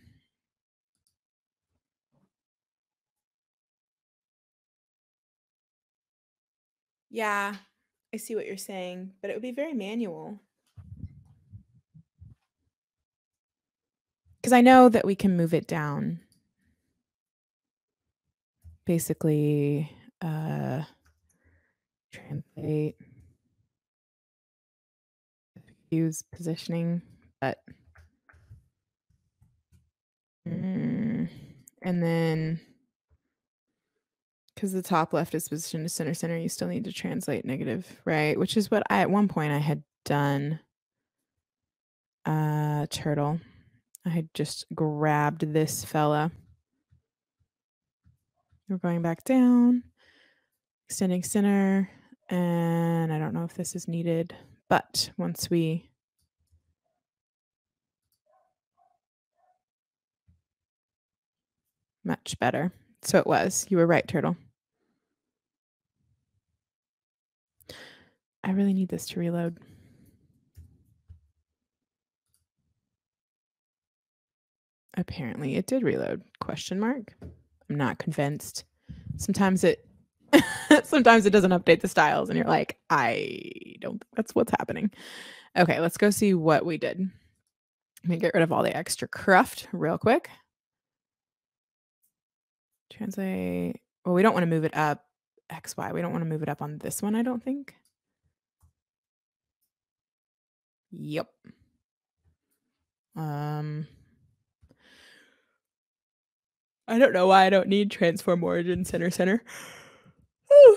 yeah, I see what you're saying, but it would be very manual. Because I know that we can move it down. Basically, uh, translate, use positioning, but mm, and then because the top left is positioned to center center, you still need to translate negative, right? Which is what I at one point I had done. Uh, turtle. I had just grabbed this fella. We're going back down, extending center, and I don't know if this is needed, but once we much better. So it was. You were right, Turtle. I really need this to reload. Apparently it did reload. Question mark. I'm not convinced. Sometimes it [LAUGHS] sometimes it doesn't update the styles and you're like, I don't that's what's happening. Okay, let's go see what we did. Let me get rid of all the extra cruft real quick. Translate. Well, we don't want to move it up XY. We don't want to move it up on this one, I don't think. Yep. Um I don't know why I don't need transform origin center center. [SIGHS] I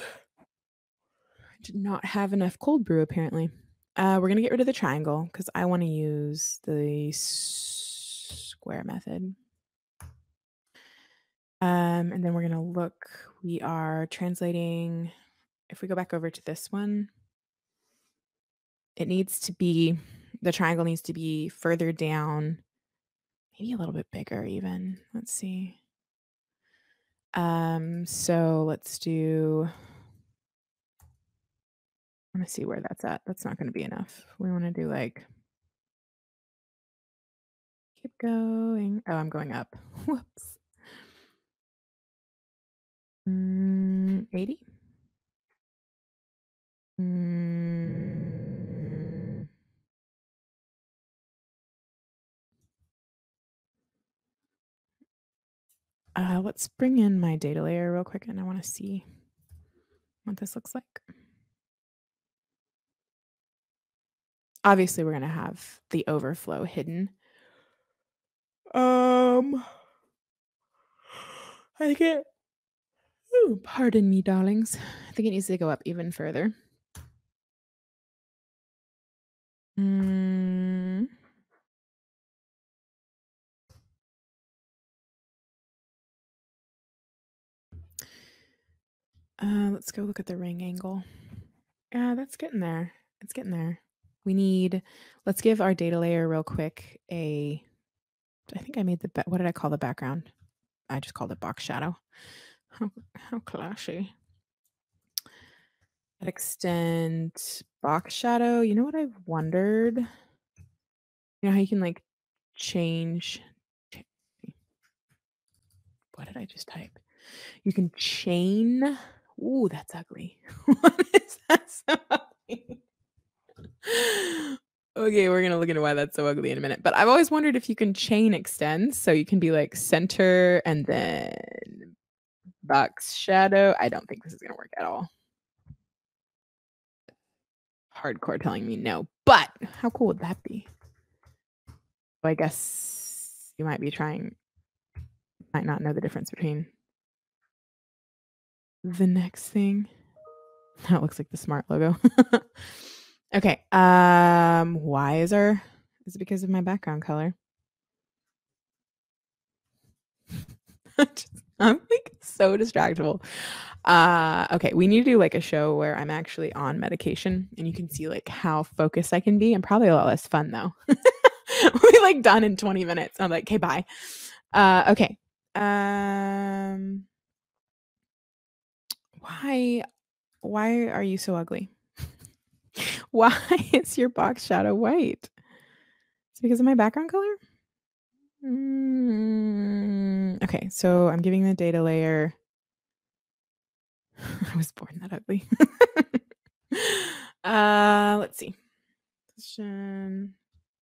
did not have enough cold brew apparently. Uh, we're gonna get rid of the triangle because I want to use the square method. Um, and then we're gonna look. We are translating. If we go back over to this one, it needs to be the triangle needs to be further down, maybe a little bit bigger even. Let's see. Um, so let's do I want to see where that's at. That's not going to be enough. We want to do like keep going. Oh, I'm going up. [LAUGHS] Whoops. Mm, 80. Mm. Uh, let's bring in my data layer real quick and I want to see what this looks like. Obviously, we're going to have the overflow hidden. Um, I get. Ooh, pardon me, darlings. I think it needs to go up even further. Mm. Uh, let's go look at the ring angle. Yeah, that's getting there. It's getting there. We need, let's give our data layer real quick a, I think I made the, what did I call the background? I just called it box shadow. How, how classy. That extend box shadow. You know what I've wondered? You know how you can like change. What did I just type? You can chain. Ooh, that's ugly. [LAUGHS] what is that so ugly? [LAUGHS] okay, we're gonna look into why that's so ugly in a minute. But I've always wondered if you can chain extends, so you can be like center and then box shadow. I don't think this is gonna work at all. Hardcore telling me no, but how cool would that be? So I guess you might be trying, might not know the difference between the next thing. [LAUGHS] That looks like the smart logo. [LAUGHS] okay. Um, why is our is it because of my background color? [LAUGHS] I'm like so distractible. Uh okay, we need to do like a show where I'm actually on medication and you can see like how focused I can be and probably a lot less fun though. we'll like done in 20 minutes. I'm like, okay, bye. Uh okay. Um why why are you so ugly? [LAUGHS] why [LAUGHS] is your box shadow white? It's because of my background color? Mm, okay, so I'm giving the data layer. [SIGHS] I was born that ugly. [LAUGHS] uh, let's see.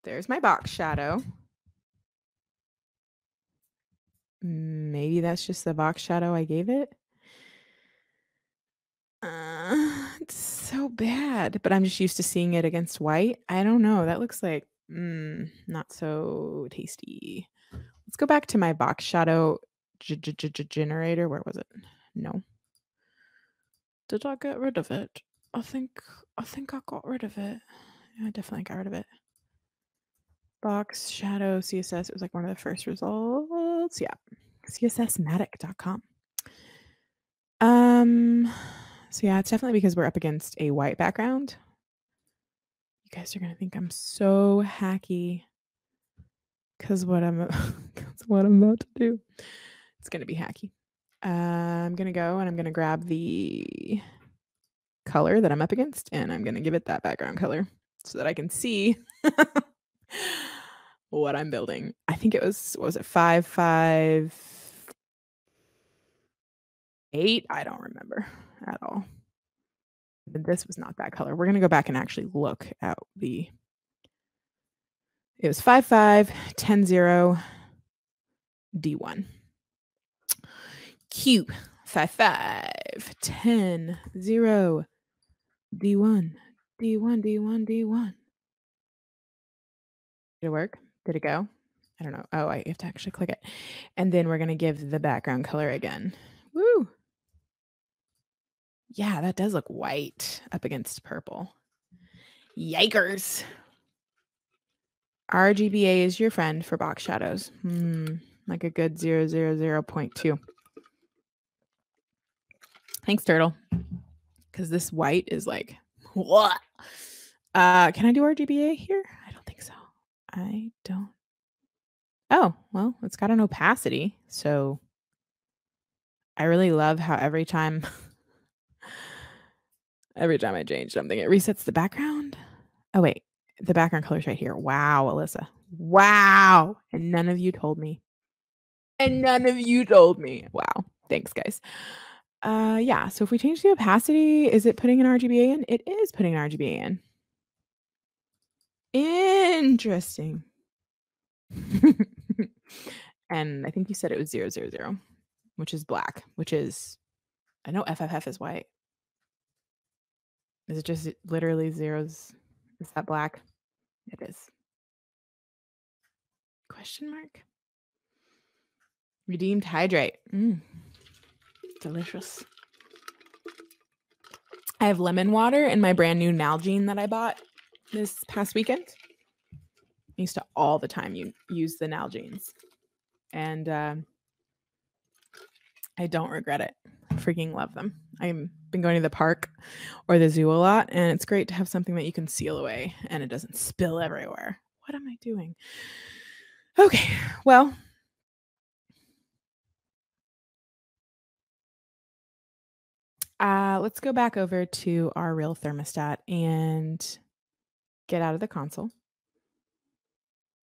There's my box shadow. Maybe that's just the box shadow I gave it. It's so bad, but I'm just used to seeing it against white. I don't know. That looks like mm, not so tasty. Let's go back to my box shadow generator. Where was it? No. Did I get rid of it? I think I think I got rid of it. Yeah, I definitely got rid of it. Box shadow CSS. It was like one of the first results. Yeah. CSSmatic.com. Um so yeah, it's definitely because we're up against a white background. You guys are gonna think I'm so hacky because what I'm [LAUGHS] cause what I'm about to do. It's gonna be hacky. Uh, I'm gonna go and I'm gonna grab the color that I'm up against and I'm gonna give it that background color so that I can see [LAUGHS] what I'm building. I think it was was it five five eight? I don't remember at all. This was not that color. We're going to go back and actually look at the. It was 5 5 10 0 D1. Q 5 5 10 0 D1 D1 D1 D1. Did it work? Did it go? I don't know. Oh, I have to actually click it. And then we're going to give the background color again. Woo! Yeah, that does look white up against purple. Yikers. RGBA is your friend for box shadows. Hmm, like a good 000.2. Thanks, Turtle. Because this white is like, what? Uh, can I do RGBA here? I don't think so. I don't. Oh, well, it's got an opacity. So I really love how every time [LAUGHS] Every time I change something, it resets the background. Oh, wait. The background color's right here. Wow, Alyssa. Wow. And none of you told me. And none of you told me. Wow. Thanks, guys. Uh, yeah. So if we change the opacity, is it putting an RGBA in? It is putting an RGBA in. Interesting. [LAUGHS] and I think you said it was zero zero zero, which is black, which is I know FFF is white. Is it just literally zeros? Is that black? It is. Question mark? Redeemed hydrate. Mm. Delicious. I have lemon water in my brand new Nalgene that I bought this past weekend. I used to all the time you use the Nalgenes. And uh, I don't regret it. Freaking love them. I've been going to the park or the zoo a lot, and it's great to have something that you can seal away and it doesn't spill everywhere. What am I doing? Okay, well, uh, let's go back over to our real thermostat and get out of the console.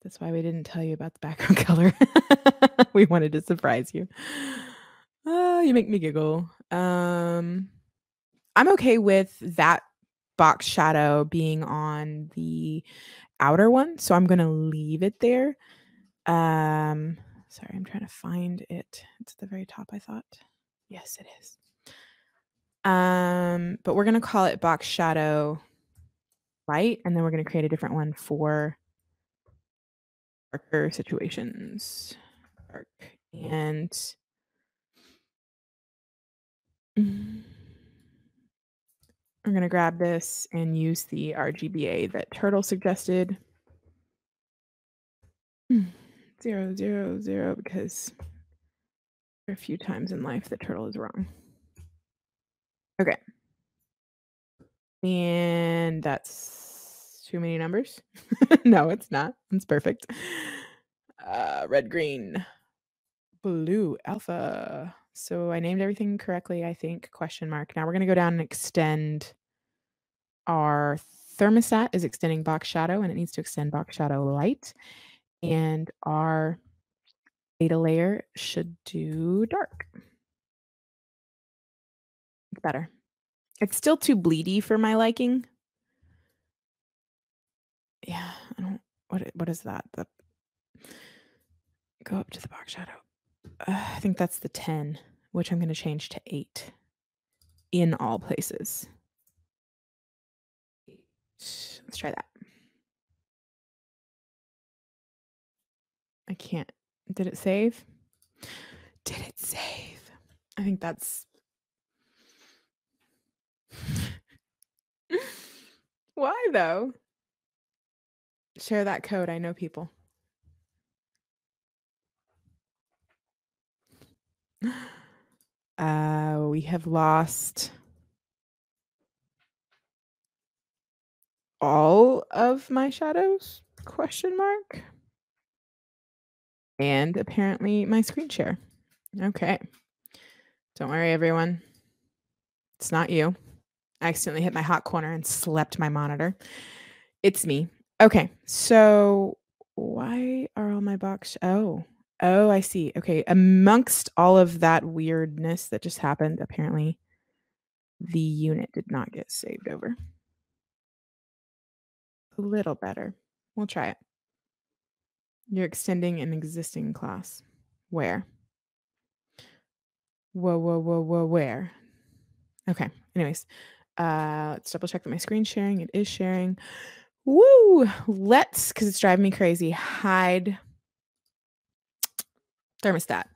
That's why we didn't tell you about the background [LAUGHS] color. we wanted to surprise you. Oh, you make me giggle. Um, I'm okay with that box shadow being on the outer one, so I'm gonna leave it there. Um, sorry, I'm trying to find it. It's at the very top, I thought. Yes, it is. Um, but we're gonna call it box shadow light, and then we're gonna create a different one for darker situations. Dark and. I'm going to grab this and use the RGBA that Turtle suggested. Mm. Zero, zero, zero, because there are a few times in life that Turtle is wrong. Okay. And that's too many numbers. [LAUGHS] no, it's not. It's perfect. Uh, red, green, blue, alpha. So I named everything correctly, I think. Question mark. Now we're going to go down and extend our thermostat is extending box shadow and it needs to extend box shadow light. And our data layer should do dark. It's better. It's still too bleedy for my liking. Yeah, I don't. What what is that? The go up to the box shadow. Uh, I think that's the ten, which I'm going to change to eight in all places. Let's try that. I can't. Did it save? Did it save? I think that's [LAUGHS] Why though? Share that code. I know people. Uh, we have lost all of my shadows? Question mark. And apparently my screen share. Okay. Don't worry, everyone. It's not you. I accidentally hit my hot corner and slept my monitor. It's me. Okay. So why are all my box? Oh, oh, I see. Okay. Amongst all of that weirdness that just happened, apparently the unit did not get saved over. A little better. We'll try it. You're extending an existing class. Where? Whoa, whoa, whoa, whoa, where? Okay. Anyways, uh, let's double check that my screen sharing. It is sharing. Woo! Let's, because it's driving me crazy, hide thermostat.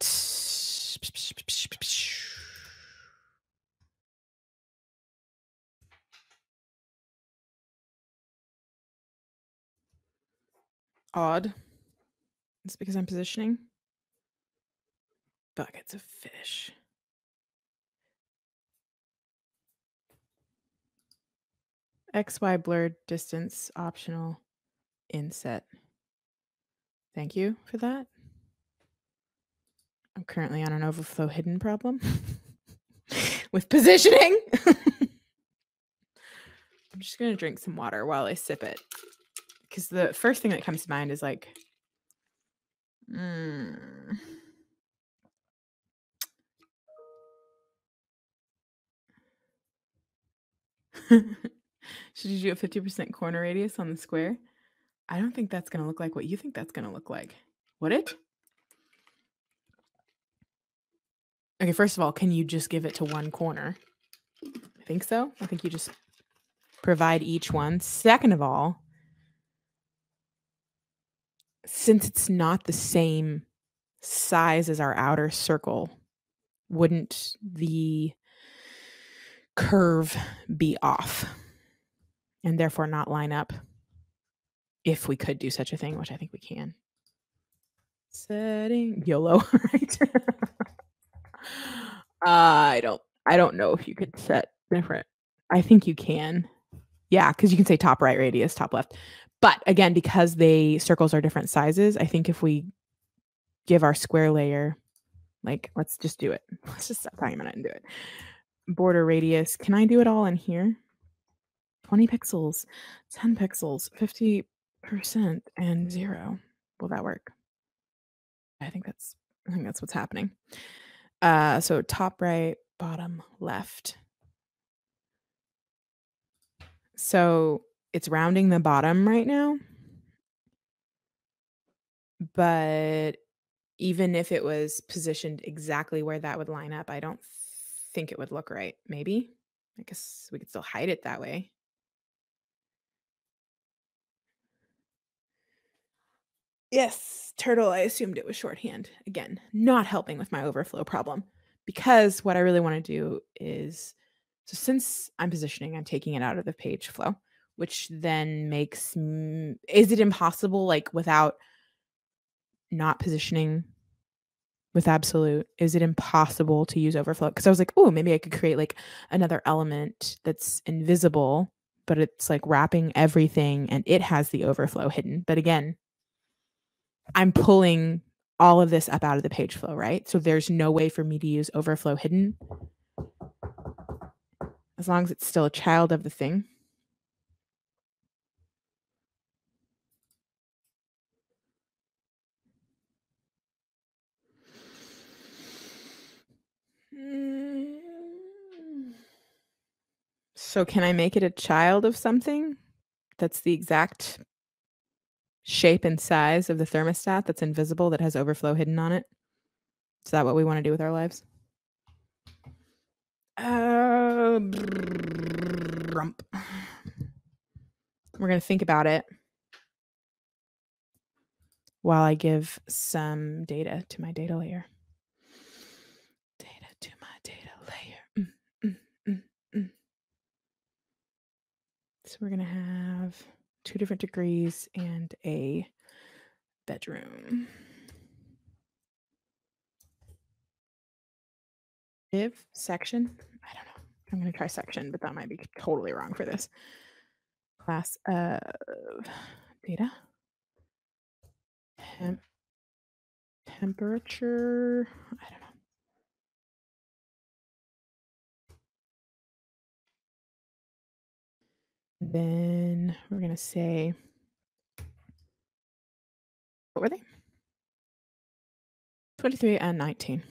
Odd. It's because I'm positioning. Buckets of fish. XY blurred distance optional inset. Thank you for that. I'm currently on an overflow hidden problem [LAUGHS] with positioning. [LAUGHS] I'm just going to drink some water while I sip it. Because the first thing that comes to mind is like, mm. [LAUGHS] Should you do a 50% corner radius on the square? I don't think that's going to look like what you think that's going to look like. Would it? Okay, first of all, can you just give it to one corner? I think so. I think you just provide each one. Second of all, since it's not the same size as our outer circle, wouldn't the curve be off? and therefore not line up if we could do such a thing, which I think we can. Setting YOLO, [LAUGHS] right? Uh, I don't I don't know if you could set different. I think you can. Yeah, because you can say top right radius, top left. But again, because they circles are different sizes, I think if we give our square layer, like let's just do it. [LAUGHS] Let's just stop talking about it and do it. Border radius. Can I do it all in here? 20 pixels, 10 pixels, 50% and 0. Will that work? I think that's I think that's what's happening. Uh so top right, bottom left. So it's rounding the bottom right now. But even if it was positioned exactly where that would line up, I don't think it would look right. Maybe. I guess we could still hide it that way. Yes, turtle. I assumed it was shorthand. Again, not helping with my overflow problem. because what I really want to do is so since I'm positioning, I'm taking it out of the page flow, which then makes is it impossible like without not positioning with absolute is it impossible to use overflow because i was like oh maybe i could create like another element that's invisible but it's like wrapping everything and it has the overflow hidden but again i'm pulling all of this up out of the page flow right? So there's no way for me to use overflow hidden. As long as it's still a child of the thing. So can I make it a child of something? That's the exact shape and size of the thermostat that's invisible that has overflow hidden on it? Is that what we want to do with our lives? Uh. We're going to think about it while I give some data to my data layer. Data to my data layer. So we're going to have two different degrees and a bedroom. If section, I don't know. I'm going to try section, but that might be totally wrong for this. Class of data. Temp, temperature. I don't. Then we're going to say, what were they? 23 and 19.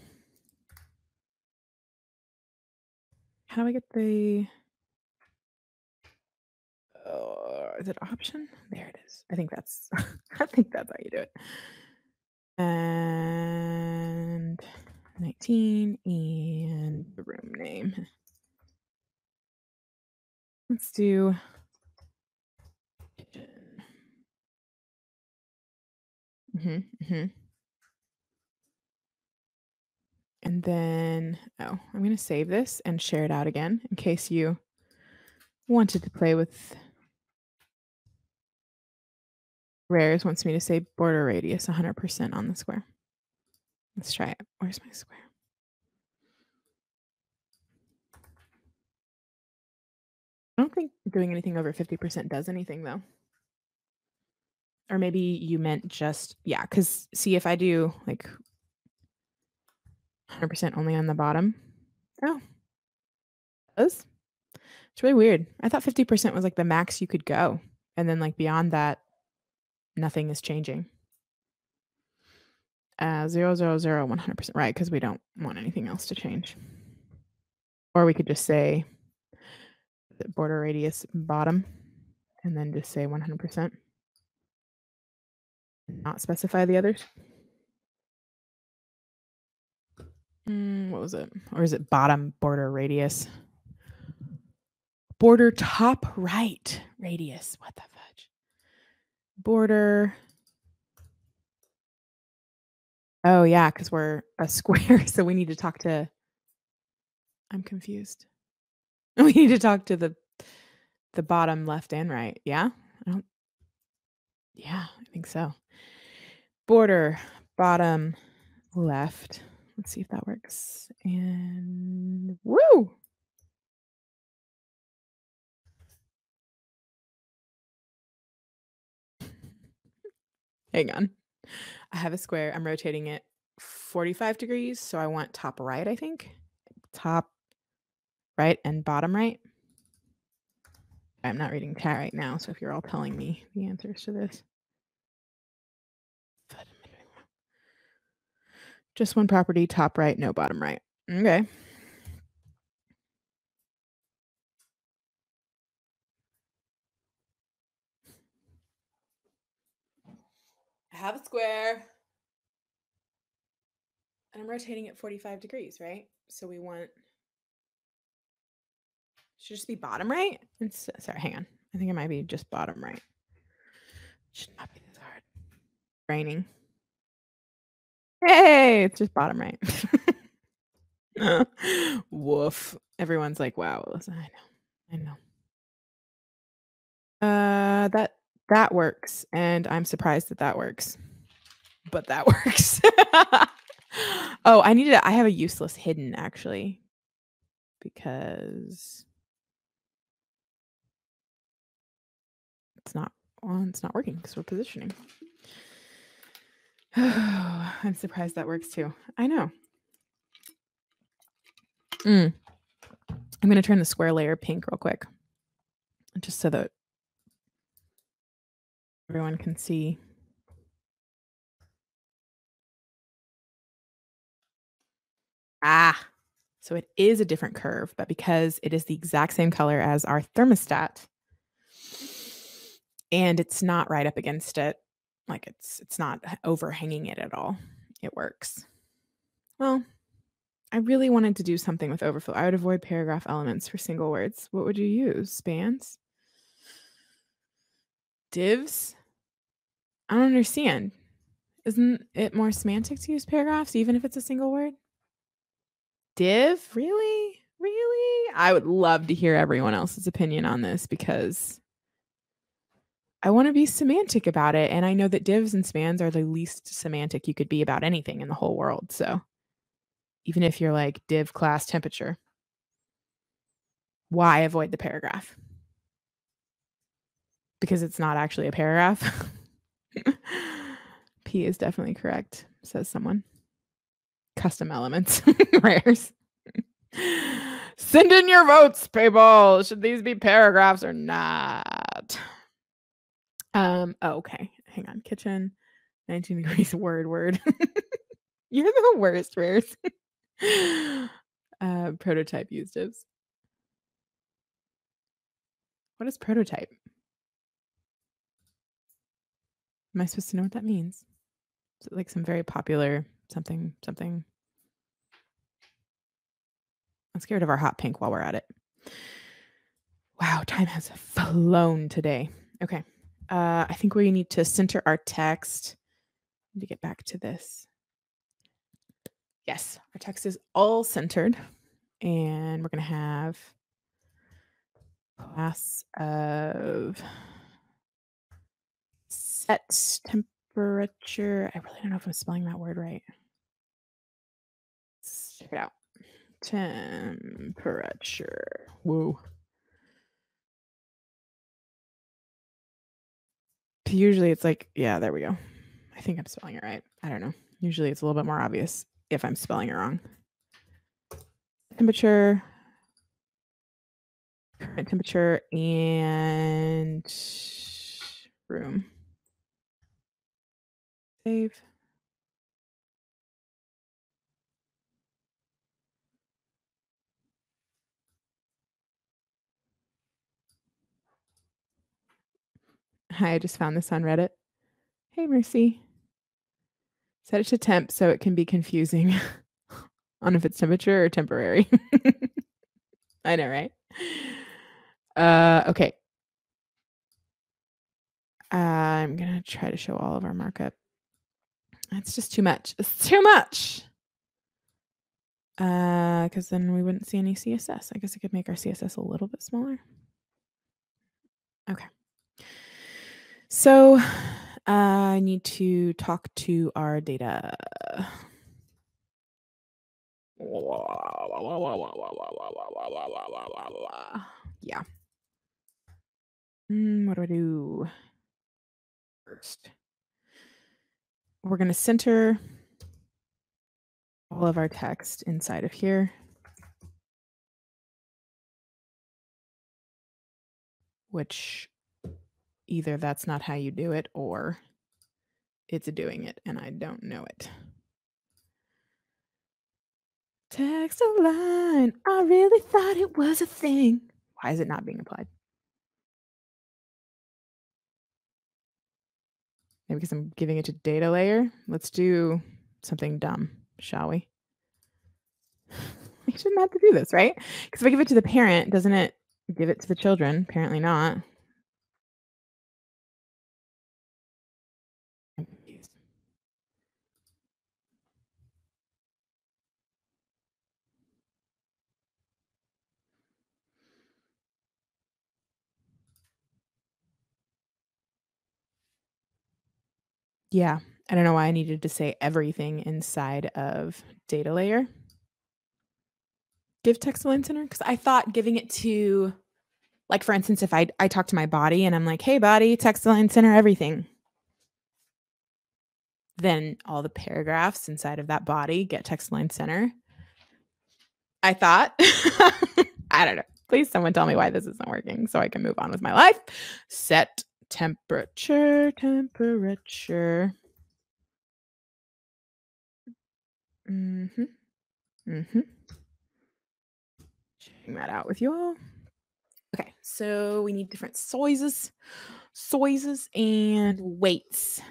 How do I get the, uh, is it option? There it is. I think that's, [LAUGHS] I think that's how you do it. And 19 and the room name. Let's do hmm hmm And then, oh, I'm going to save this and share it out again in case you wanted to play with rares wants me to say border radius 100% on the square. Let's try it. Where's my square? I don't think doing anything over 50% does anything though. Or maybe you meant just, yeah, because see if I do like 100% only on the bottom. Oh. It's really weird. I thought 50% was like the max you could go. And then like beyond that, nothing is changing. Uh, zero, zero, zero, 100%, right? Because we don't want anything else to change. Or we could just say border radius bottom and then just say 100%. Not specify the others. Mm, what was it? Or is it bottom border radius? Border top right radius. What the fudge? Border. Oh, yeah, because we're a square. [LAUGHS] So we need to talk to. I'm confused. [LAUGHS] We need to talk to the the bottom left and right. Yeah. I don't. Yeah, I think so. Border bottom left. Let's see if that works. And woo! Hang on. I have a square. I'm rotating it 45 degrees. So I want top right, I think. Top right and bottom right. I'm not reading chat right now. So if you're all telling me the answers to this. Just one property, top right, no bottom right. Okay. I have a square. And I'm rotating it 45 degrees, right? So we want should just be bottom right. It's, uh, sorry, hang on. I think it might be just bottom right. Should not be this hard. Raining. Hey, it's just bottom right. [LAUGHS] Woof. Everyone's like, wow, I know. I know. Uh that that works and I'm surprised that that works. But that [LAUGHS] works. oh, I need to I have a useless hidden actually because it's not well, it's not working because we're positioning. [SIGHS] I'm surprised that works too. I know. Mm. I'm going to turn the square layer pink real quick just so that everyone can see. Ah, so it is a different curve, but because it is the exact same color as our thermostat and it's not right up against it, like it's it's not overhanging it at all. It works. Well, I really wanted to do something with overflow. I would avoid paragraph elements for single words. What would you use? Spans? Divs? I don't understand. Isn't it more semantic to use paragraphs even if it's a single word? Div? Really? Really? I would love to hear everyone else's opinion on this because I want to be semantic about it. And I know that divs and spans are the least semantic you could be about anything in the whole world. So even if you're like div class temperature, why avoid the paragraph? Because it's not actually a paragraph. [LAUGHS] P is definitely correct, says someone. Custom elements, [LAUGHS] rares. Send in your votes, people. Should these be paragraphs or not? Um, oh, okay. Hang on. Kitchen, 19 degrees [LAUGHS] word word. [LAUGHS] You're the worst, rares. [LAUGHS] uh, prototype used divs. What is prototype? Am I supposed to know what that means? Is it like some very popular something something? I'm scared of our hot pink while we're at it. Wow, time has flown today. Okay. Uh, I think we need to center our text. Need to get back to this. Yes, our text is all centered. And we're going to have class of set temperature. I really don't know if I'm spelling that word right. Let's check it out. Temperature. Whoa. Usually it's like, yeah, there we go. I think I'm spelling it right. I don't know. Usually it's a little bit more obvious if I'm spelling it wrong. Temperature, current temperature, and room. Save. Hi, I just found this on Reddit. Hey, Mercy. Set it to temp so it can be confusing [LAUGHS] on if it's temperature or temporary. [LAUGHS] I know, right? Uh, okay. Uh, I'm going to try to show all of our markup. It's just too much. It's too much. Uh, because then we wouldn't see any CSS. I guess I could make our CSS a little bit smaller. Okay. So I need to talk to our data. Yeah. Mm, what do I do first? We're going to center all of our text inside of here. Which either that's not how you do it or it's doing it and I don't know it. Text align. I really thought it was a thing. Why is it not being applied? Maybe because I'm giving it to data layer. Let's do something dumb, shall we? [LAUGHS] I shouldn't have to do this, right? Because if I give it to the parent, doesn't it give it to the children? Apparently not. Yeah. I don't know why I needed to say everything inside of data layer. Give text align center because I thought giving it to, like for instance, if I I talk to my body and I'm like, "Hey, body, text align center everything," then all the paragraphs inside of that body get text align center. I thought, [LAUGHS] I don't know. Please, someone tell me why this isn't working so I can move on with my life. Set temperature, temperature. Mm-hmm. Mm-hmm. Checking that out with you all. Okay, so we need different sizes, sizes, and weights.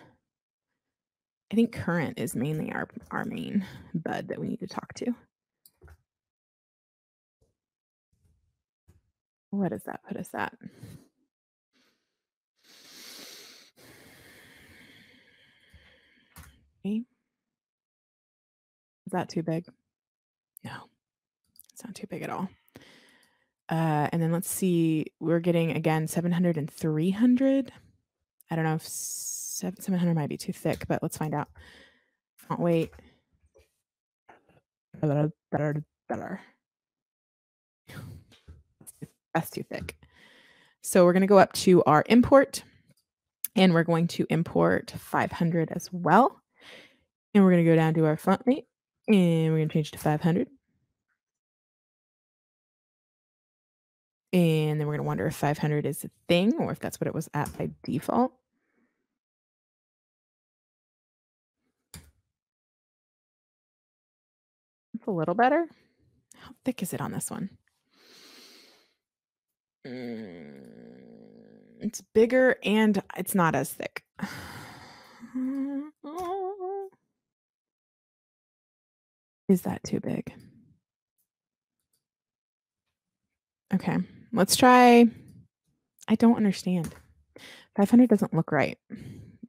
I think current is mainly our our main bud that we need to talk to. What does that put us at? Is that too big? No, it's not too big at all. Uh, and then let's see, we're getting again 700 and 300. I don't know if 700 might be too thick, but let's find out. Font weight. That's too thick. So we're going to go up to our import and we're going to import 500 as well. And we're going to go down to our font weight and we're going to change to 500. And then we're going to wonder if 500 is a thing or if that's what it was at by default. It's a little better. How thick is it on this one? Mm, it's bigger and it's not as thick. Is that too big? Okay, let's try. I don't understand. 500 doesn't look right.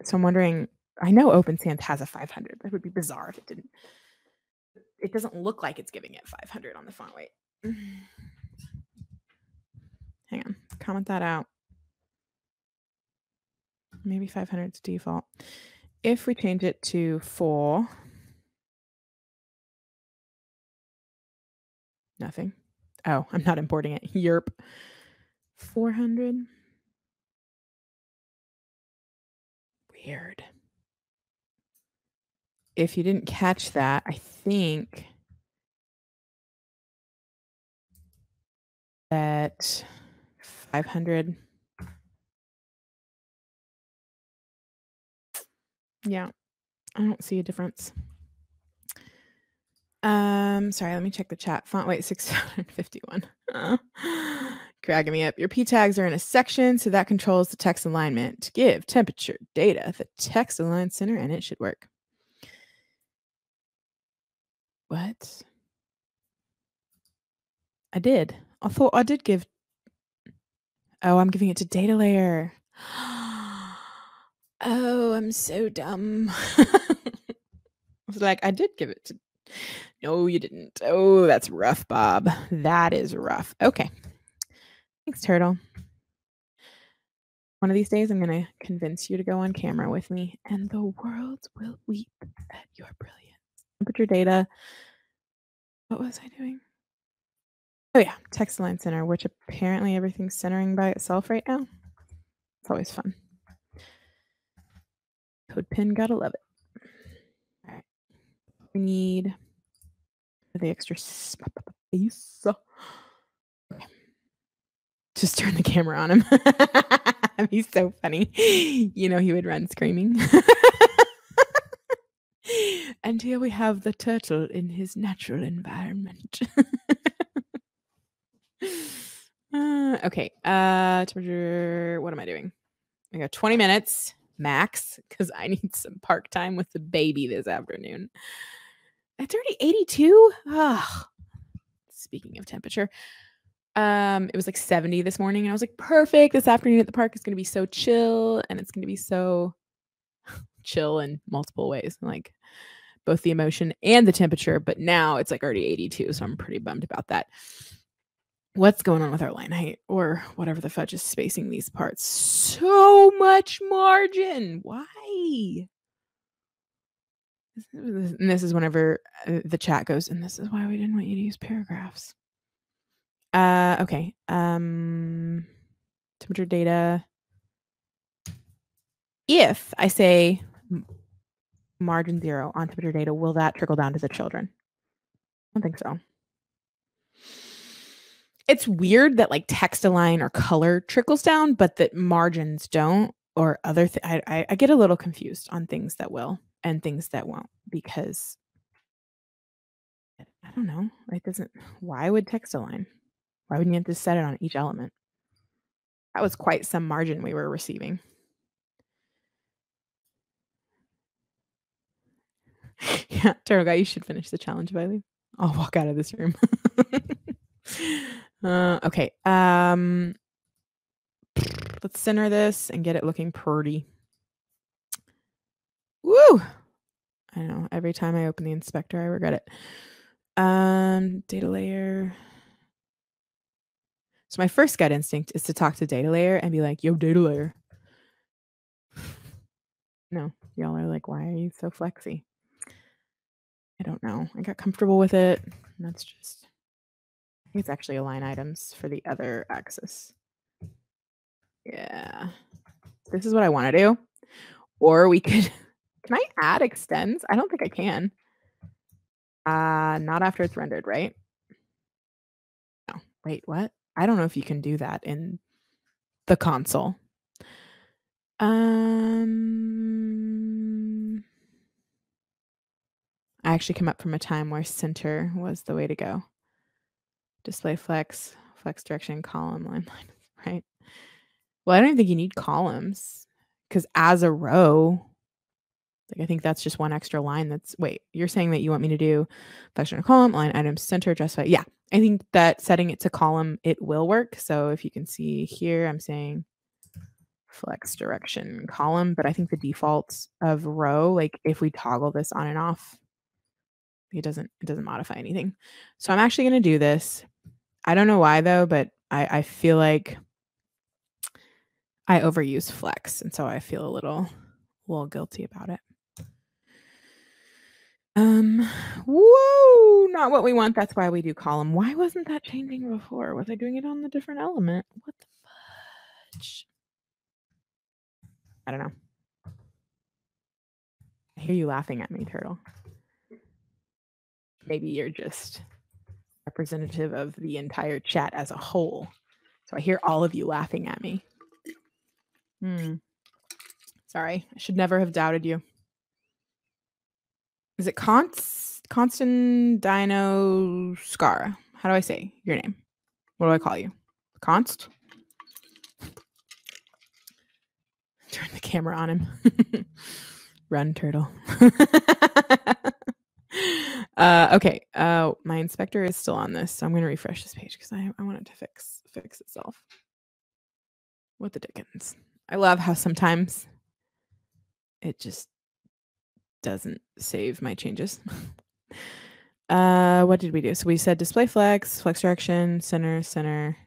So I'm wondering, I know Open Sans has a 500. That would be bizarre if it didn't. It doesn't look like it's giving it 500 on the font weight. [SIGHS] Hang on, comment that out. Maybe 500 is default. If we change it to 4, Nothing. Oh, I'm not importing it. Yerp. 400. Weird. If you didn't catch that, I think that 500. Yeah, I don't see a difference. Um, sorry, let me check the chat. Font weight 651. [LAUGHS] cracking me up. Your P tags are in a section, so that controls the text alignment. Give temperature data, the text align center, and it should work. What? I did. I thought I did give. Oh, I'm giving it to data layer. [GASPS] Oh, I'm so dumb. [LAUGHS] I was like, I did give it to no, you didn't. Oh, that's rough, Bob. That is rough. Okay. Thanks, Turtle. One of these days, I'm going to convince you to go on camera with me, and the world will weep at your brilliance. Temperature data. What was I doing? Oh, yeah. Text align center, which apparently everything's centering by itself right now. It's always fun. CodePen, gotta love it. We need the extra space. [SIGHS] Just turn the camera on him. [LAUGHS] He's so funny. You know, he would run screaming. [LAUGHS] and here we have the turtle in his natural environment. [LAUGHS] uh, okay. Uh, what am I doing? I got 20 minutes max because I need some park time with the baby this afternoon. It's already 82. Ah, speaking of temperature, um, it was like 70 this morning, and I was like, perfect. This afternoon at the park is going to be so chill, and it's going to be so [LAUGHS] chill in multiple ways, like both the emotion and the temperature. But now it's like already 82, so I'm pretty bummed about that. What's going on with our line height or whatever the fudge is spacing these parts? So much margin. Why? And this is whenever uh, the chat goes, and this is why we didn't want you to use paragraphs. Uh, okay. Um, temperature data. If I say margin zero on temperature data, will that trickle down to the children? I don't think so. It's weird that like text align or color trickles down, but that margins don't, or other. Th- I, I I get a little confused on things that will and things that won't because I don't know. It doesn't. [SIGHS] Why would text align? Why wouldn't you have to set it on each element? That was quite some margin we were receiving. [LAUGHS] yeah, Turtle Guy, you should finish the challenge, Bailey. I'll walk out of this room. [LAUGHS] uh, okay. Um, let's center this and get it looking pretty. Woo! I know. Every time I open the inspector, I regret it. Um, data layer. So my first gut instinct is to talk to data layer and be like, yo, data layer. No, y'all are like, why are you so flexy? I don't know. I got comfortable with it. that's just, it's actually align items for the other axis. Yeah. This is what I want to do. Or we [LAUGHS] could, can I add extends? I don't think I can. Uh, not after it's rendered, right? No, wait, what? I don't know if you can do that in the console. Um, I actually come up from a time where center was the way to go. Display flex, flex direction, column, line, [LAUGHS] line, right? Well, I don't even think you need columns because as a row, like I think that's just one extra line. That's wait, you're saying that you want me to do flex direction, column, line, item, center, justify. Yeah, I think that setting it to column, it will work. So if you can see here, I'm saying flex direction column, but I think the defaults of row, like if we toggle this on and off, it doesn't it doesn't modify anything. So I'm actually going to do this. I don't know why though, but I, I feel like I overuse flex, and so I feel a little a little guilty about it. Um, whoa, not what we want. That's why we do column. Why wasn't that changing before? Was I doing it on the different element? What the fudge? I don't know. I hear you laughing at me, Turtle. Maybe you're just representative of the entire chat as a whole. So I hear all of you laughing at me. Hmm. Sorry, I should never have doubted you. Is it Const Constantino Scar? How do I say your name? What do I call you? Const? [LAUGHS] Turn the camera on him. [LAUGHS] Run, turtle. [LAUGHS] uh, okay. Uh, my inspector is still on this, so I'm going to refresh this page because I, I want it to fix fix itself. What the dickens? I love how sometimes it just doesn't save my changes. [LAUGHS] uh, what did we do? So we said display flex, flex direction, center, center.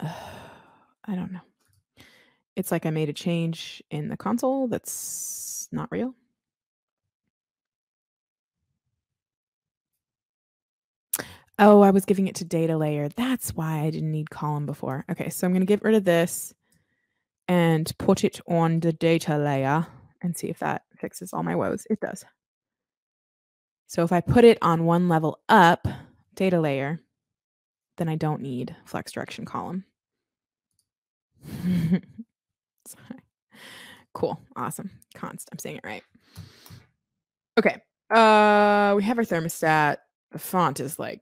Uh, [SIGHS] I don't know. It's like I made a change in the console that's not real. Oh, I was giving it to data layer. That's why I didn't need column before. Okay, so I'm going to get rid of this and put it on the data layer and see if that fixes all my woes. It does. So if I put it on one level up, data layer, then I don't need flex direction column. [LAUGHS] cool. Awesome. Const. I'm saying it right. Okay. Uh we have our thermostat. The font is like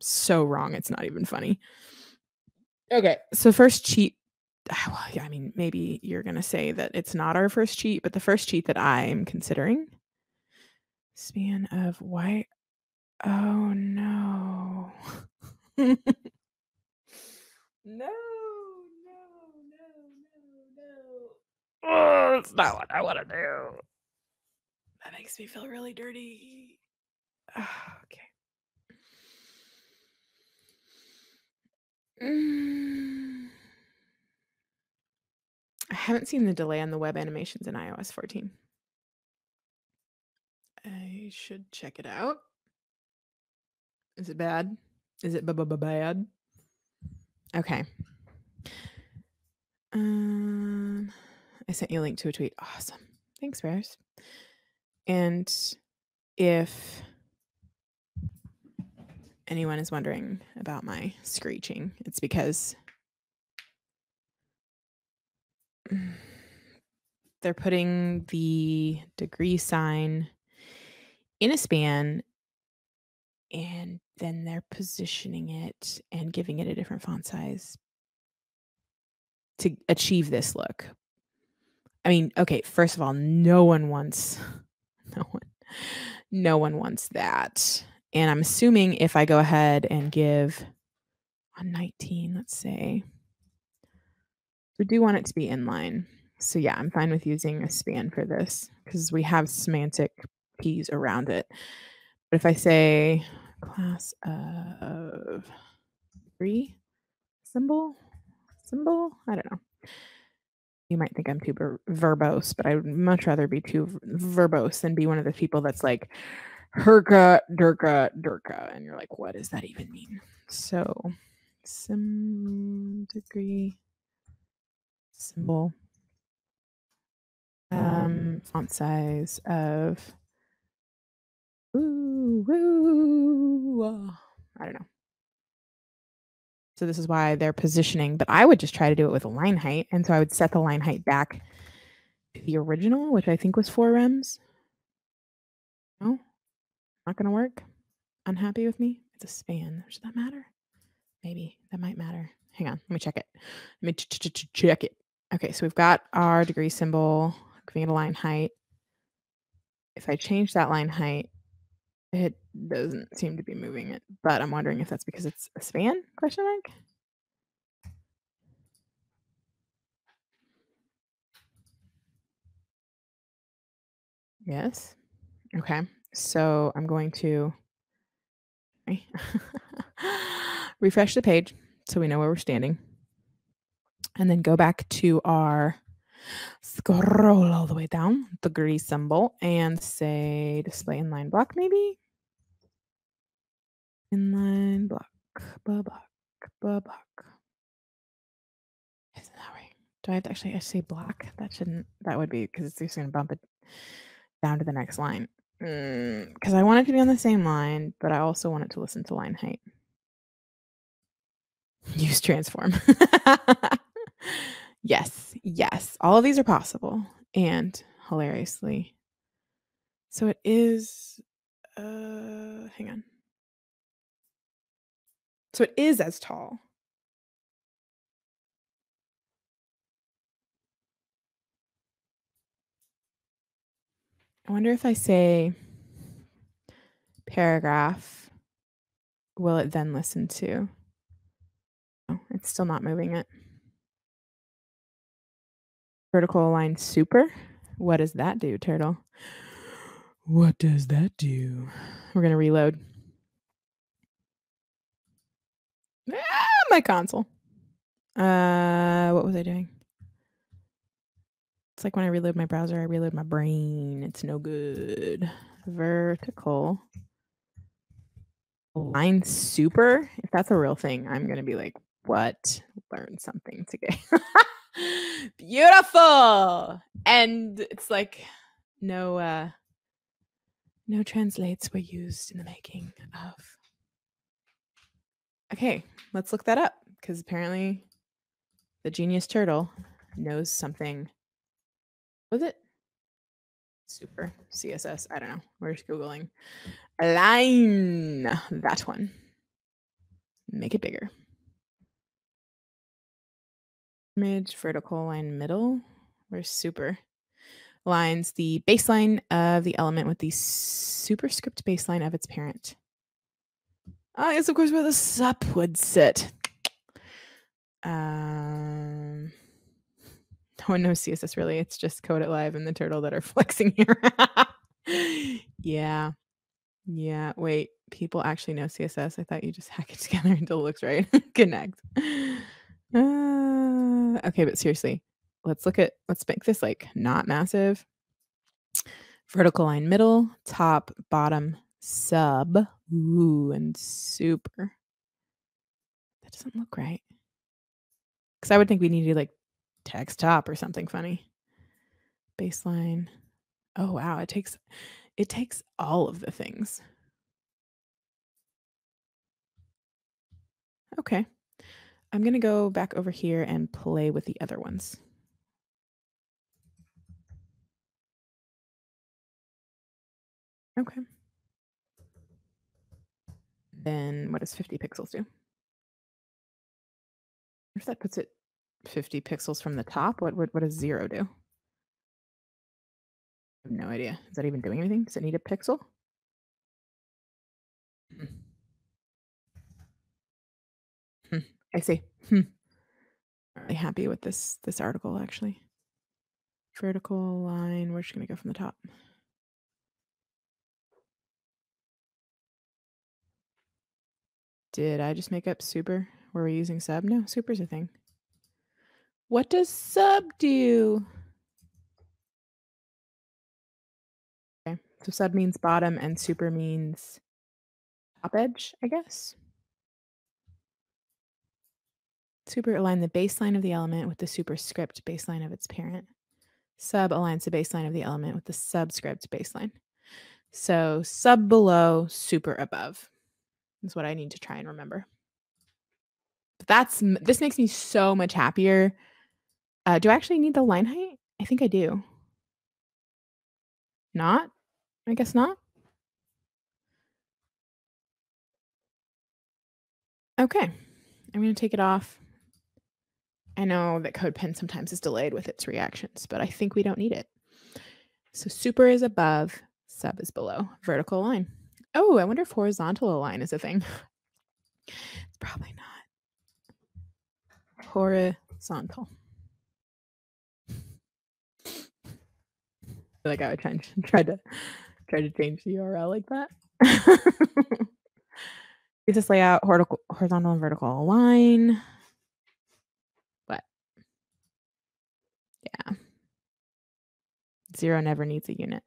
so wrong. It's not even funny. Okay. So first cheat [SIGHS] I mean, maybe you're going to say that it's not our first cheat, but the first cheat that I'm considering span of white. Oh [LAUGHS] no. no, no, no, no, no. Oh, it's not what I want to do. That makes me feel really dirty. Oh, [SIGHS] okay. Mm. I haven't seen the delay on the web animations in iOS 14. I should check it out. Is it bad? Is it bad? Okay. Um, I sent you a link to a tweet. Awesome. Thanks, Bears. And if anyone is wondering about my screeching, it's because they're putting the degree sign in a span and then they're positioning it and giving it a different font size to achieve this look. I mean, okay, first of all, no one wants [LAUGHS] no one no one wants that. And I'm assuming if I go ahead and give on 19, let's say, we do want it to be inline. So yeah, I'm fine with using a span for this because we have semantic P's around it. But if I say class of three symbol, symbol, I don't know. You might think I'm too ver- verbose, but I would much rather be too verbose than be one of the people that's like, Herka, Durka, Durka. And you're like, what does that even mean? So, some degree symbol um font size of Woo, woo. uh, I don't know. So this is why they're positioning, but I would just try to do it with a line height. And so I would set the line height back to the original, which I think was four rems. No, not going to work. Unhappy with me? It's a span. Does that matter? Maybe that might matter. Hang on. Let me check it. Let me ch- ch- ch- check it. Okay, so we've got our degree symbol, giving it a line height. If I change that line height, it doesn't seem to be moving it, but I'm wondering if that's because it's a span? Question mark. Yes. Okay. So I'm going to [LAUGHS] refresh the page so we know where we're standing. And then go back to our scroll all the way down, the degree symbol, and say display inline block maybe. Inline block, block, block. Isn't that right? Do I have to actually I say block? That shouldn't, that would be because it's just going to bump it down to the next line. Because mm, I want it to be on the same line, but I also want it to listen to line height. Use transform. [LAUGHS] yes, yes. All of these are possible. And hilariously. So it is, uh, hang on. So it is as tall. I wonder if I say paragraph, will it then listen to? Oh, it's still not moving it. Vertical align super. What does that do, turtle? What does that do? We're going to reload. Ah, my console. Uh, what was I doing? It's like when I reload my browser, I reload my brain. It's no good. Vertical align super. If that's a real thing, I'm gonna be like, what? Learn something today. [LAUGHS] [LAUGHS] Beautiful. And it's like no uh no translates were used in the making of Okay, let's look that up because apparently the genius turtle knows something. Was it super CSS? I don't know. We're just Googling. Align that one. Make it bigger. Image, vertical align, middle. or super? Lines the baseline of the element with the superscript baseline of its parent. Ah, yes, of course, where the sup would sit. Um, [LAUGHS] no one knows CSS really. It's just Code It Live and the turtle that are [LAUGHS] flexing here. yeah. Yeah. Wait, people actually know CSS. I thought you just hack it [LAUGHS] together until it looks right. Connect. Uh, Uh, okay, but seriously, let's look at, let's make this like not massive. vertical align middle, top, bottom, sub, ooh, and super. That doesn't look right. Because I would think we need to like text top or something funny. Baseline. Oh wow, it takes it takes all of the things. Okay. I'm going to go back over here and play with the other ones. Okay. Then what does 50 pixels do? If that puts it 50 pixels from the top, what, what, what does zero do? I have no idea. Is that even doing anything? Does it need a pixel? Hmm. Hmm. I see. Hmm. Really happy with this this article actually. Vertical align. We're just gonna go from the top. Did I just make up super? Were we using sub? No, super's a thing. What does sub do? Okay, so sub means bottom and super means top edge, I guess. Super align the baseline of the element with the superscript baseline of its parent. Sub aligns the baseline of the element with the subscript baseline. So sub below, super above is what I need to try and remember. But that's this makes me so much happier. Uh, do I actually need the line height? I think I do. Not? I guess not. Okay. I'm going to take it off. I know that CodePen sometimes is delayed with its reactions, but I think we don't need it. So super is above, sub is below, vertical align. Oh, I wonder if horizontal align is a thing. [LAUGHS] it's probably not. Horizontal. [LAUGHS] like I would try, [LAUGHS] try to try to change the URL like that. Get this layout horizontal and vertical align. But yeah. Zero never needs a unit.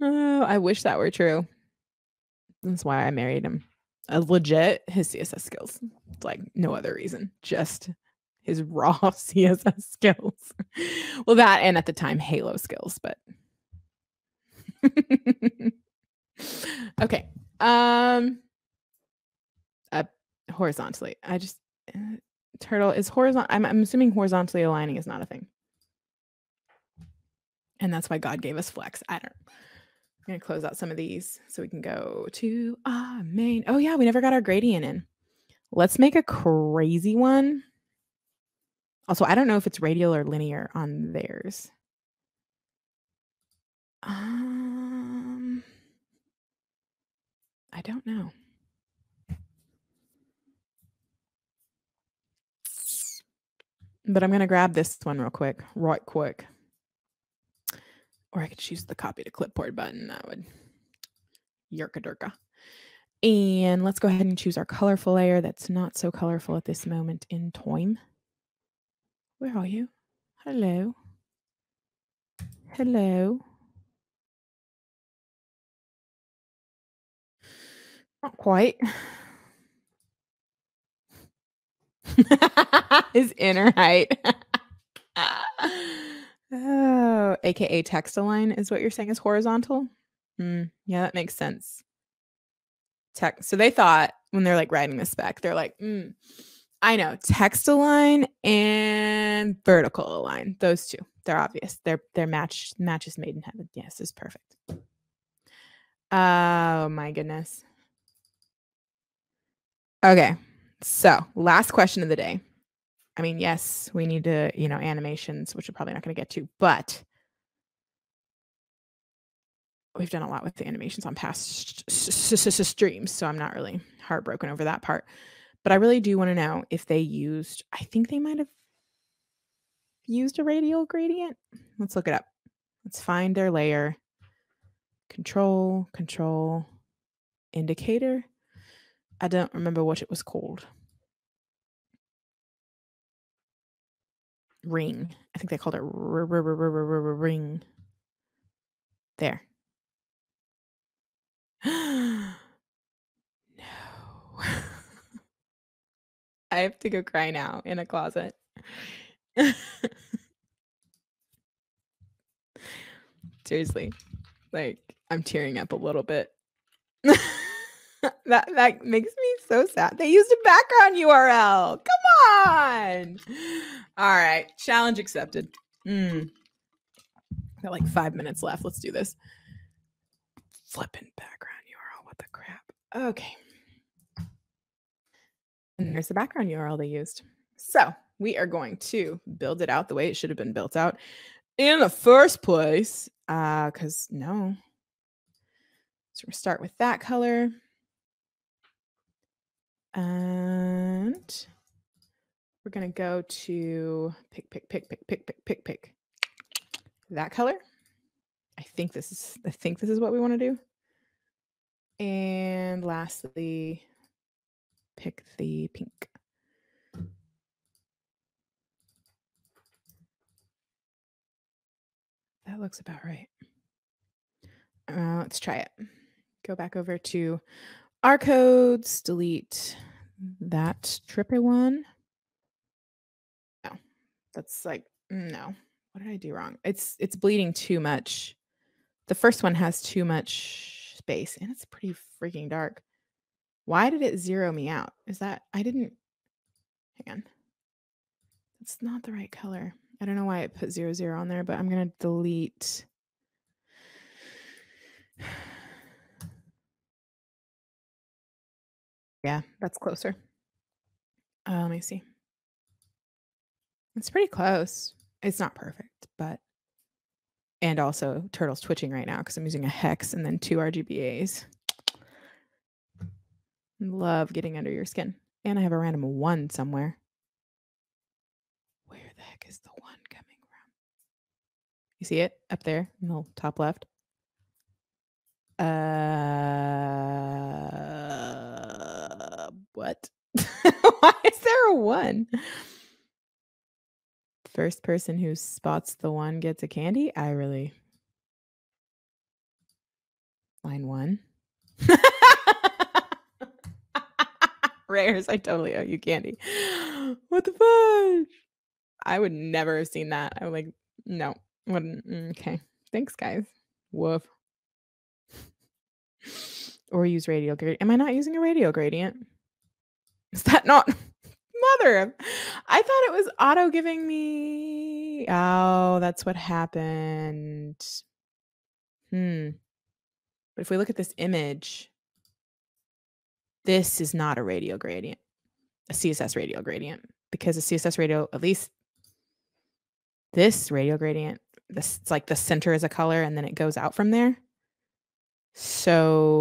oh, I wish that were true. That's why I married him. A legit his CSS skills. Like no other reason. Just his raw [LAUGHS] CSS skills. well, that and at the time Halo skills, but [LAUGHS] okay. Um horizontally. I just uh, turtle is horizontal. I'm, I'm assuming horizontally aligning is not a thing. And that's why God gave us flex. I don't I'm to close out some of these so we can go to our main. Oh, yeah, we never got our gradient in. Let's make a crazy one. Also, I don't know if it's radial or linear on theirs. Um, I don't know. But I'm going to grab this one real quick, right quick. Or I could choose the copy to clipboard button. That would yerka durka. And let's go ahead and choose our colorful layer that's not so colorful at this moment in time. Where are you? Hello. Hello. Not quite. [LAUGHS] His inner height. oh, aka text align is what you're saying is horizontal. Mm, yeah, that makes sense. Tech. So they thought when they're like writing the spec, they're like, mm, I know text align and vertical align. Those two, they're obvious. They're they're match matches made in heaven. Yes, is perfect. Oh my goodness. Okay. So, last question of the day. I mean, yes, we need to, you know, animations, which we're probably not going to get to, but we've done a lot with the animations on past streams, so I'm not really heartbroken over that part. But I really do want to know if they used, I think they might have used a radial gradient. Let's look it up. Let's find their layer. Control, control, indicator. I don't remember what it was called. ring. I think they called it ring. There. [GASPS] no. [LAUGHS] I have to go cry now in a closet. [LAUGHS] Seriously. Like I'm tearing up a little bit. [LAUGHS] [LAUGHS] that that makes me so sad. They used a background URL. Come on. All right. Challenge accepted. Mm. Got like five minutes left. Let's do this. Flipping background URL. What the crap? Okay. And here's the background URL they used. So we are going to build it out the way it should have been built out in the first place. Uh, because no. So we're start with that color. And we're going to go to pick, pick, pick, pick, pick, pick, pick, pick that color. I think this is, I think this is what we want to do. And lastly, pick the pink. That looks about right. Uh, let's try it. Go back over to our codes, delete that trippy one. No, that's like, no. What did I do wrong? It's it's bleeding too much. The first one has too much space and it's pretty freaking dark. Why did it zero me out? Is that I didn't hang on. It's not the right color. I don't know why it put zero zero on there, but I'm gonna delete Yeah, that's closer. Uh, let me see. It's pretty close. It's not perfect, but and also turtle's twitching right now because I'm using a hex and then two RGBAs. Love getting under your skin. And I have a random one somewhere. Where the heck is the one coming from? You see it up there in the top left? Uh, what? [LAUGHS] Why is there a one? First person who spots the one gets a candy. I really. Line one. [LAUGHS] Rares, I totally owe you candy. [GASPS] What the fudge? I would never have seen that. I would like, no, wouldn't. Mm, okay. Thanks, guys. Woof [LAUGHS] or use radial gradient. Am I not using a radial gradient? Is that not [LAUGHS] mother? I thought it was auto giving me. Oh, that's what happened. Hmm. But if we look at this image, this is not a radial gradient, a CSS radial gradient, because a CSS radial, at least this radial gradient, this it's like the center is a color and then it goes out from there. So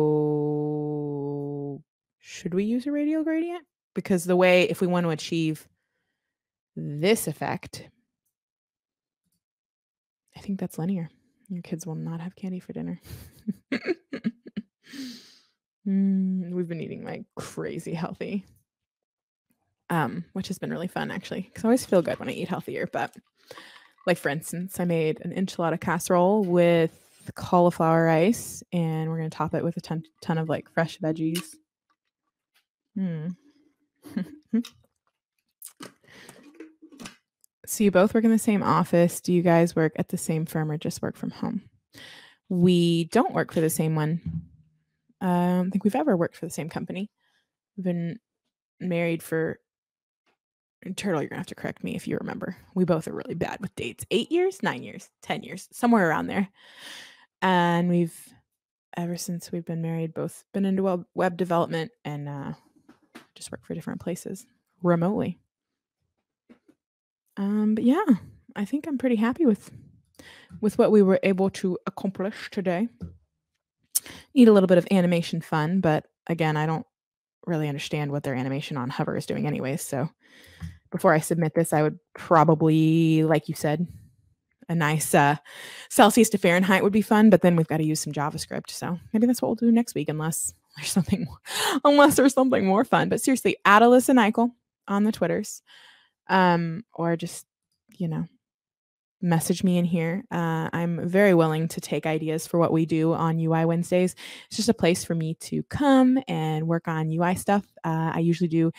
should we use a radial gradient? Because the way, if we want to achieve this effect, I think that's linear. Your kids will not have candy for dinner. mm, we've been eating like crazy healthy, um, which has been really fun actually. Because I always feel good when I eat healthier. But like for instance, I made an enchilada casserole with cauliflower rice, and we're gonna top it with a ton ton of like fresh veggies. Hmm. So you both work in the same office. Do you guys work at the same firm or just work from home? We don't work for the same one. I don't think we've ever worked for the same company. We've been married for Turtle, you're gonna have to correct me if you remember. We both are really bad with dates. Eight years, nine years, ten years, somewhere around there and we've ever since we've been married both been into web, web development and uh, just work for different places remotely um but yeah i think i'm pretty happy with with what we were able to accomplish today need a little bit of animation fun but again i don't really understand what their animation on hover is doing anyways so before i submit this i would probably like you said a nice uh, Celsius to Fahrenheit would be fun, but then we've got to use some JavaScript. So maybe that's what we'll do next week, unless [LAUGHS] there's something, unless there's something more fun. But seriously, add Alyssa Nicoll on the Twitters, um, or just you know, message me in here. Uh, I'm very willing to take ideas for what we do on UI Wednesdays. It's just a place for me to come and work on UI stuff. Uh, I usually do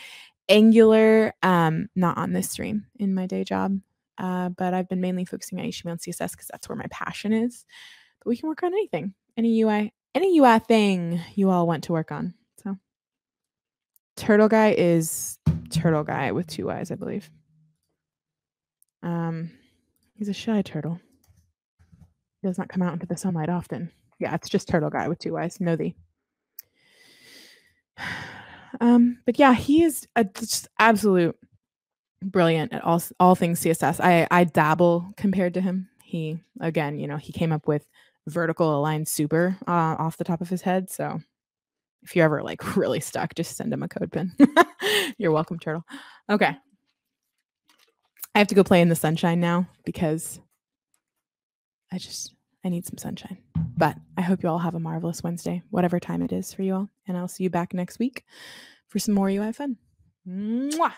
Angular, um, not on this stream in my day job, uh, but I've been mainly focusing on HTML and CSS because that's where my passion is. But we can work on anything, any UI, any UI thing you all want to work on. So, Turtle Guy is Turtle Guy with two eyes, I believe. Um, he's a shy turtle. He does not come out into the sunlight often. Yeah, it's just Turtle Guy with two eyes. Know thee. [SIGHS] Um, but yeah, he is a, just absolute brilliant at all all things CSS. I I dabble compared to him. He again, you know, he came up with vertical aligned super uh, off the top of his head. So if you're ever like [LAUGHS] really stuck, just send him a CodePen. [LAUGHS] you're welcome, turtle. Okay. I have to go play in the sunshine now because I just I need some sunshine. But I hope you all have a marvelous Wednesday, whatever time it is for you all. And I'll see you back next week for some more UI fun. Mwah!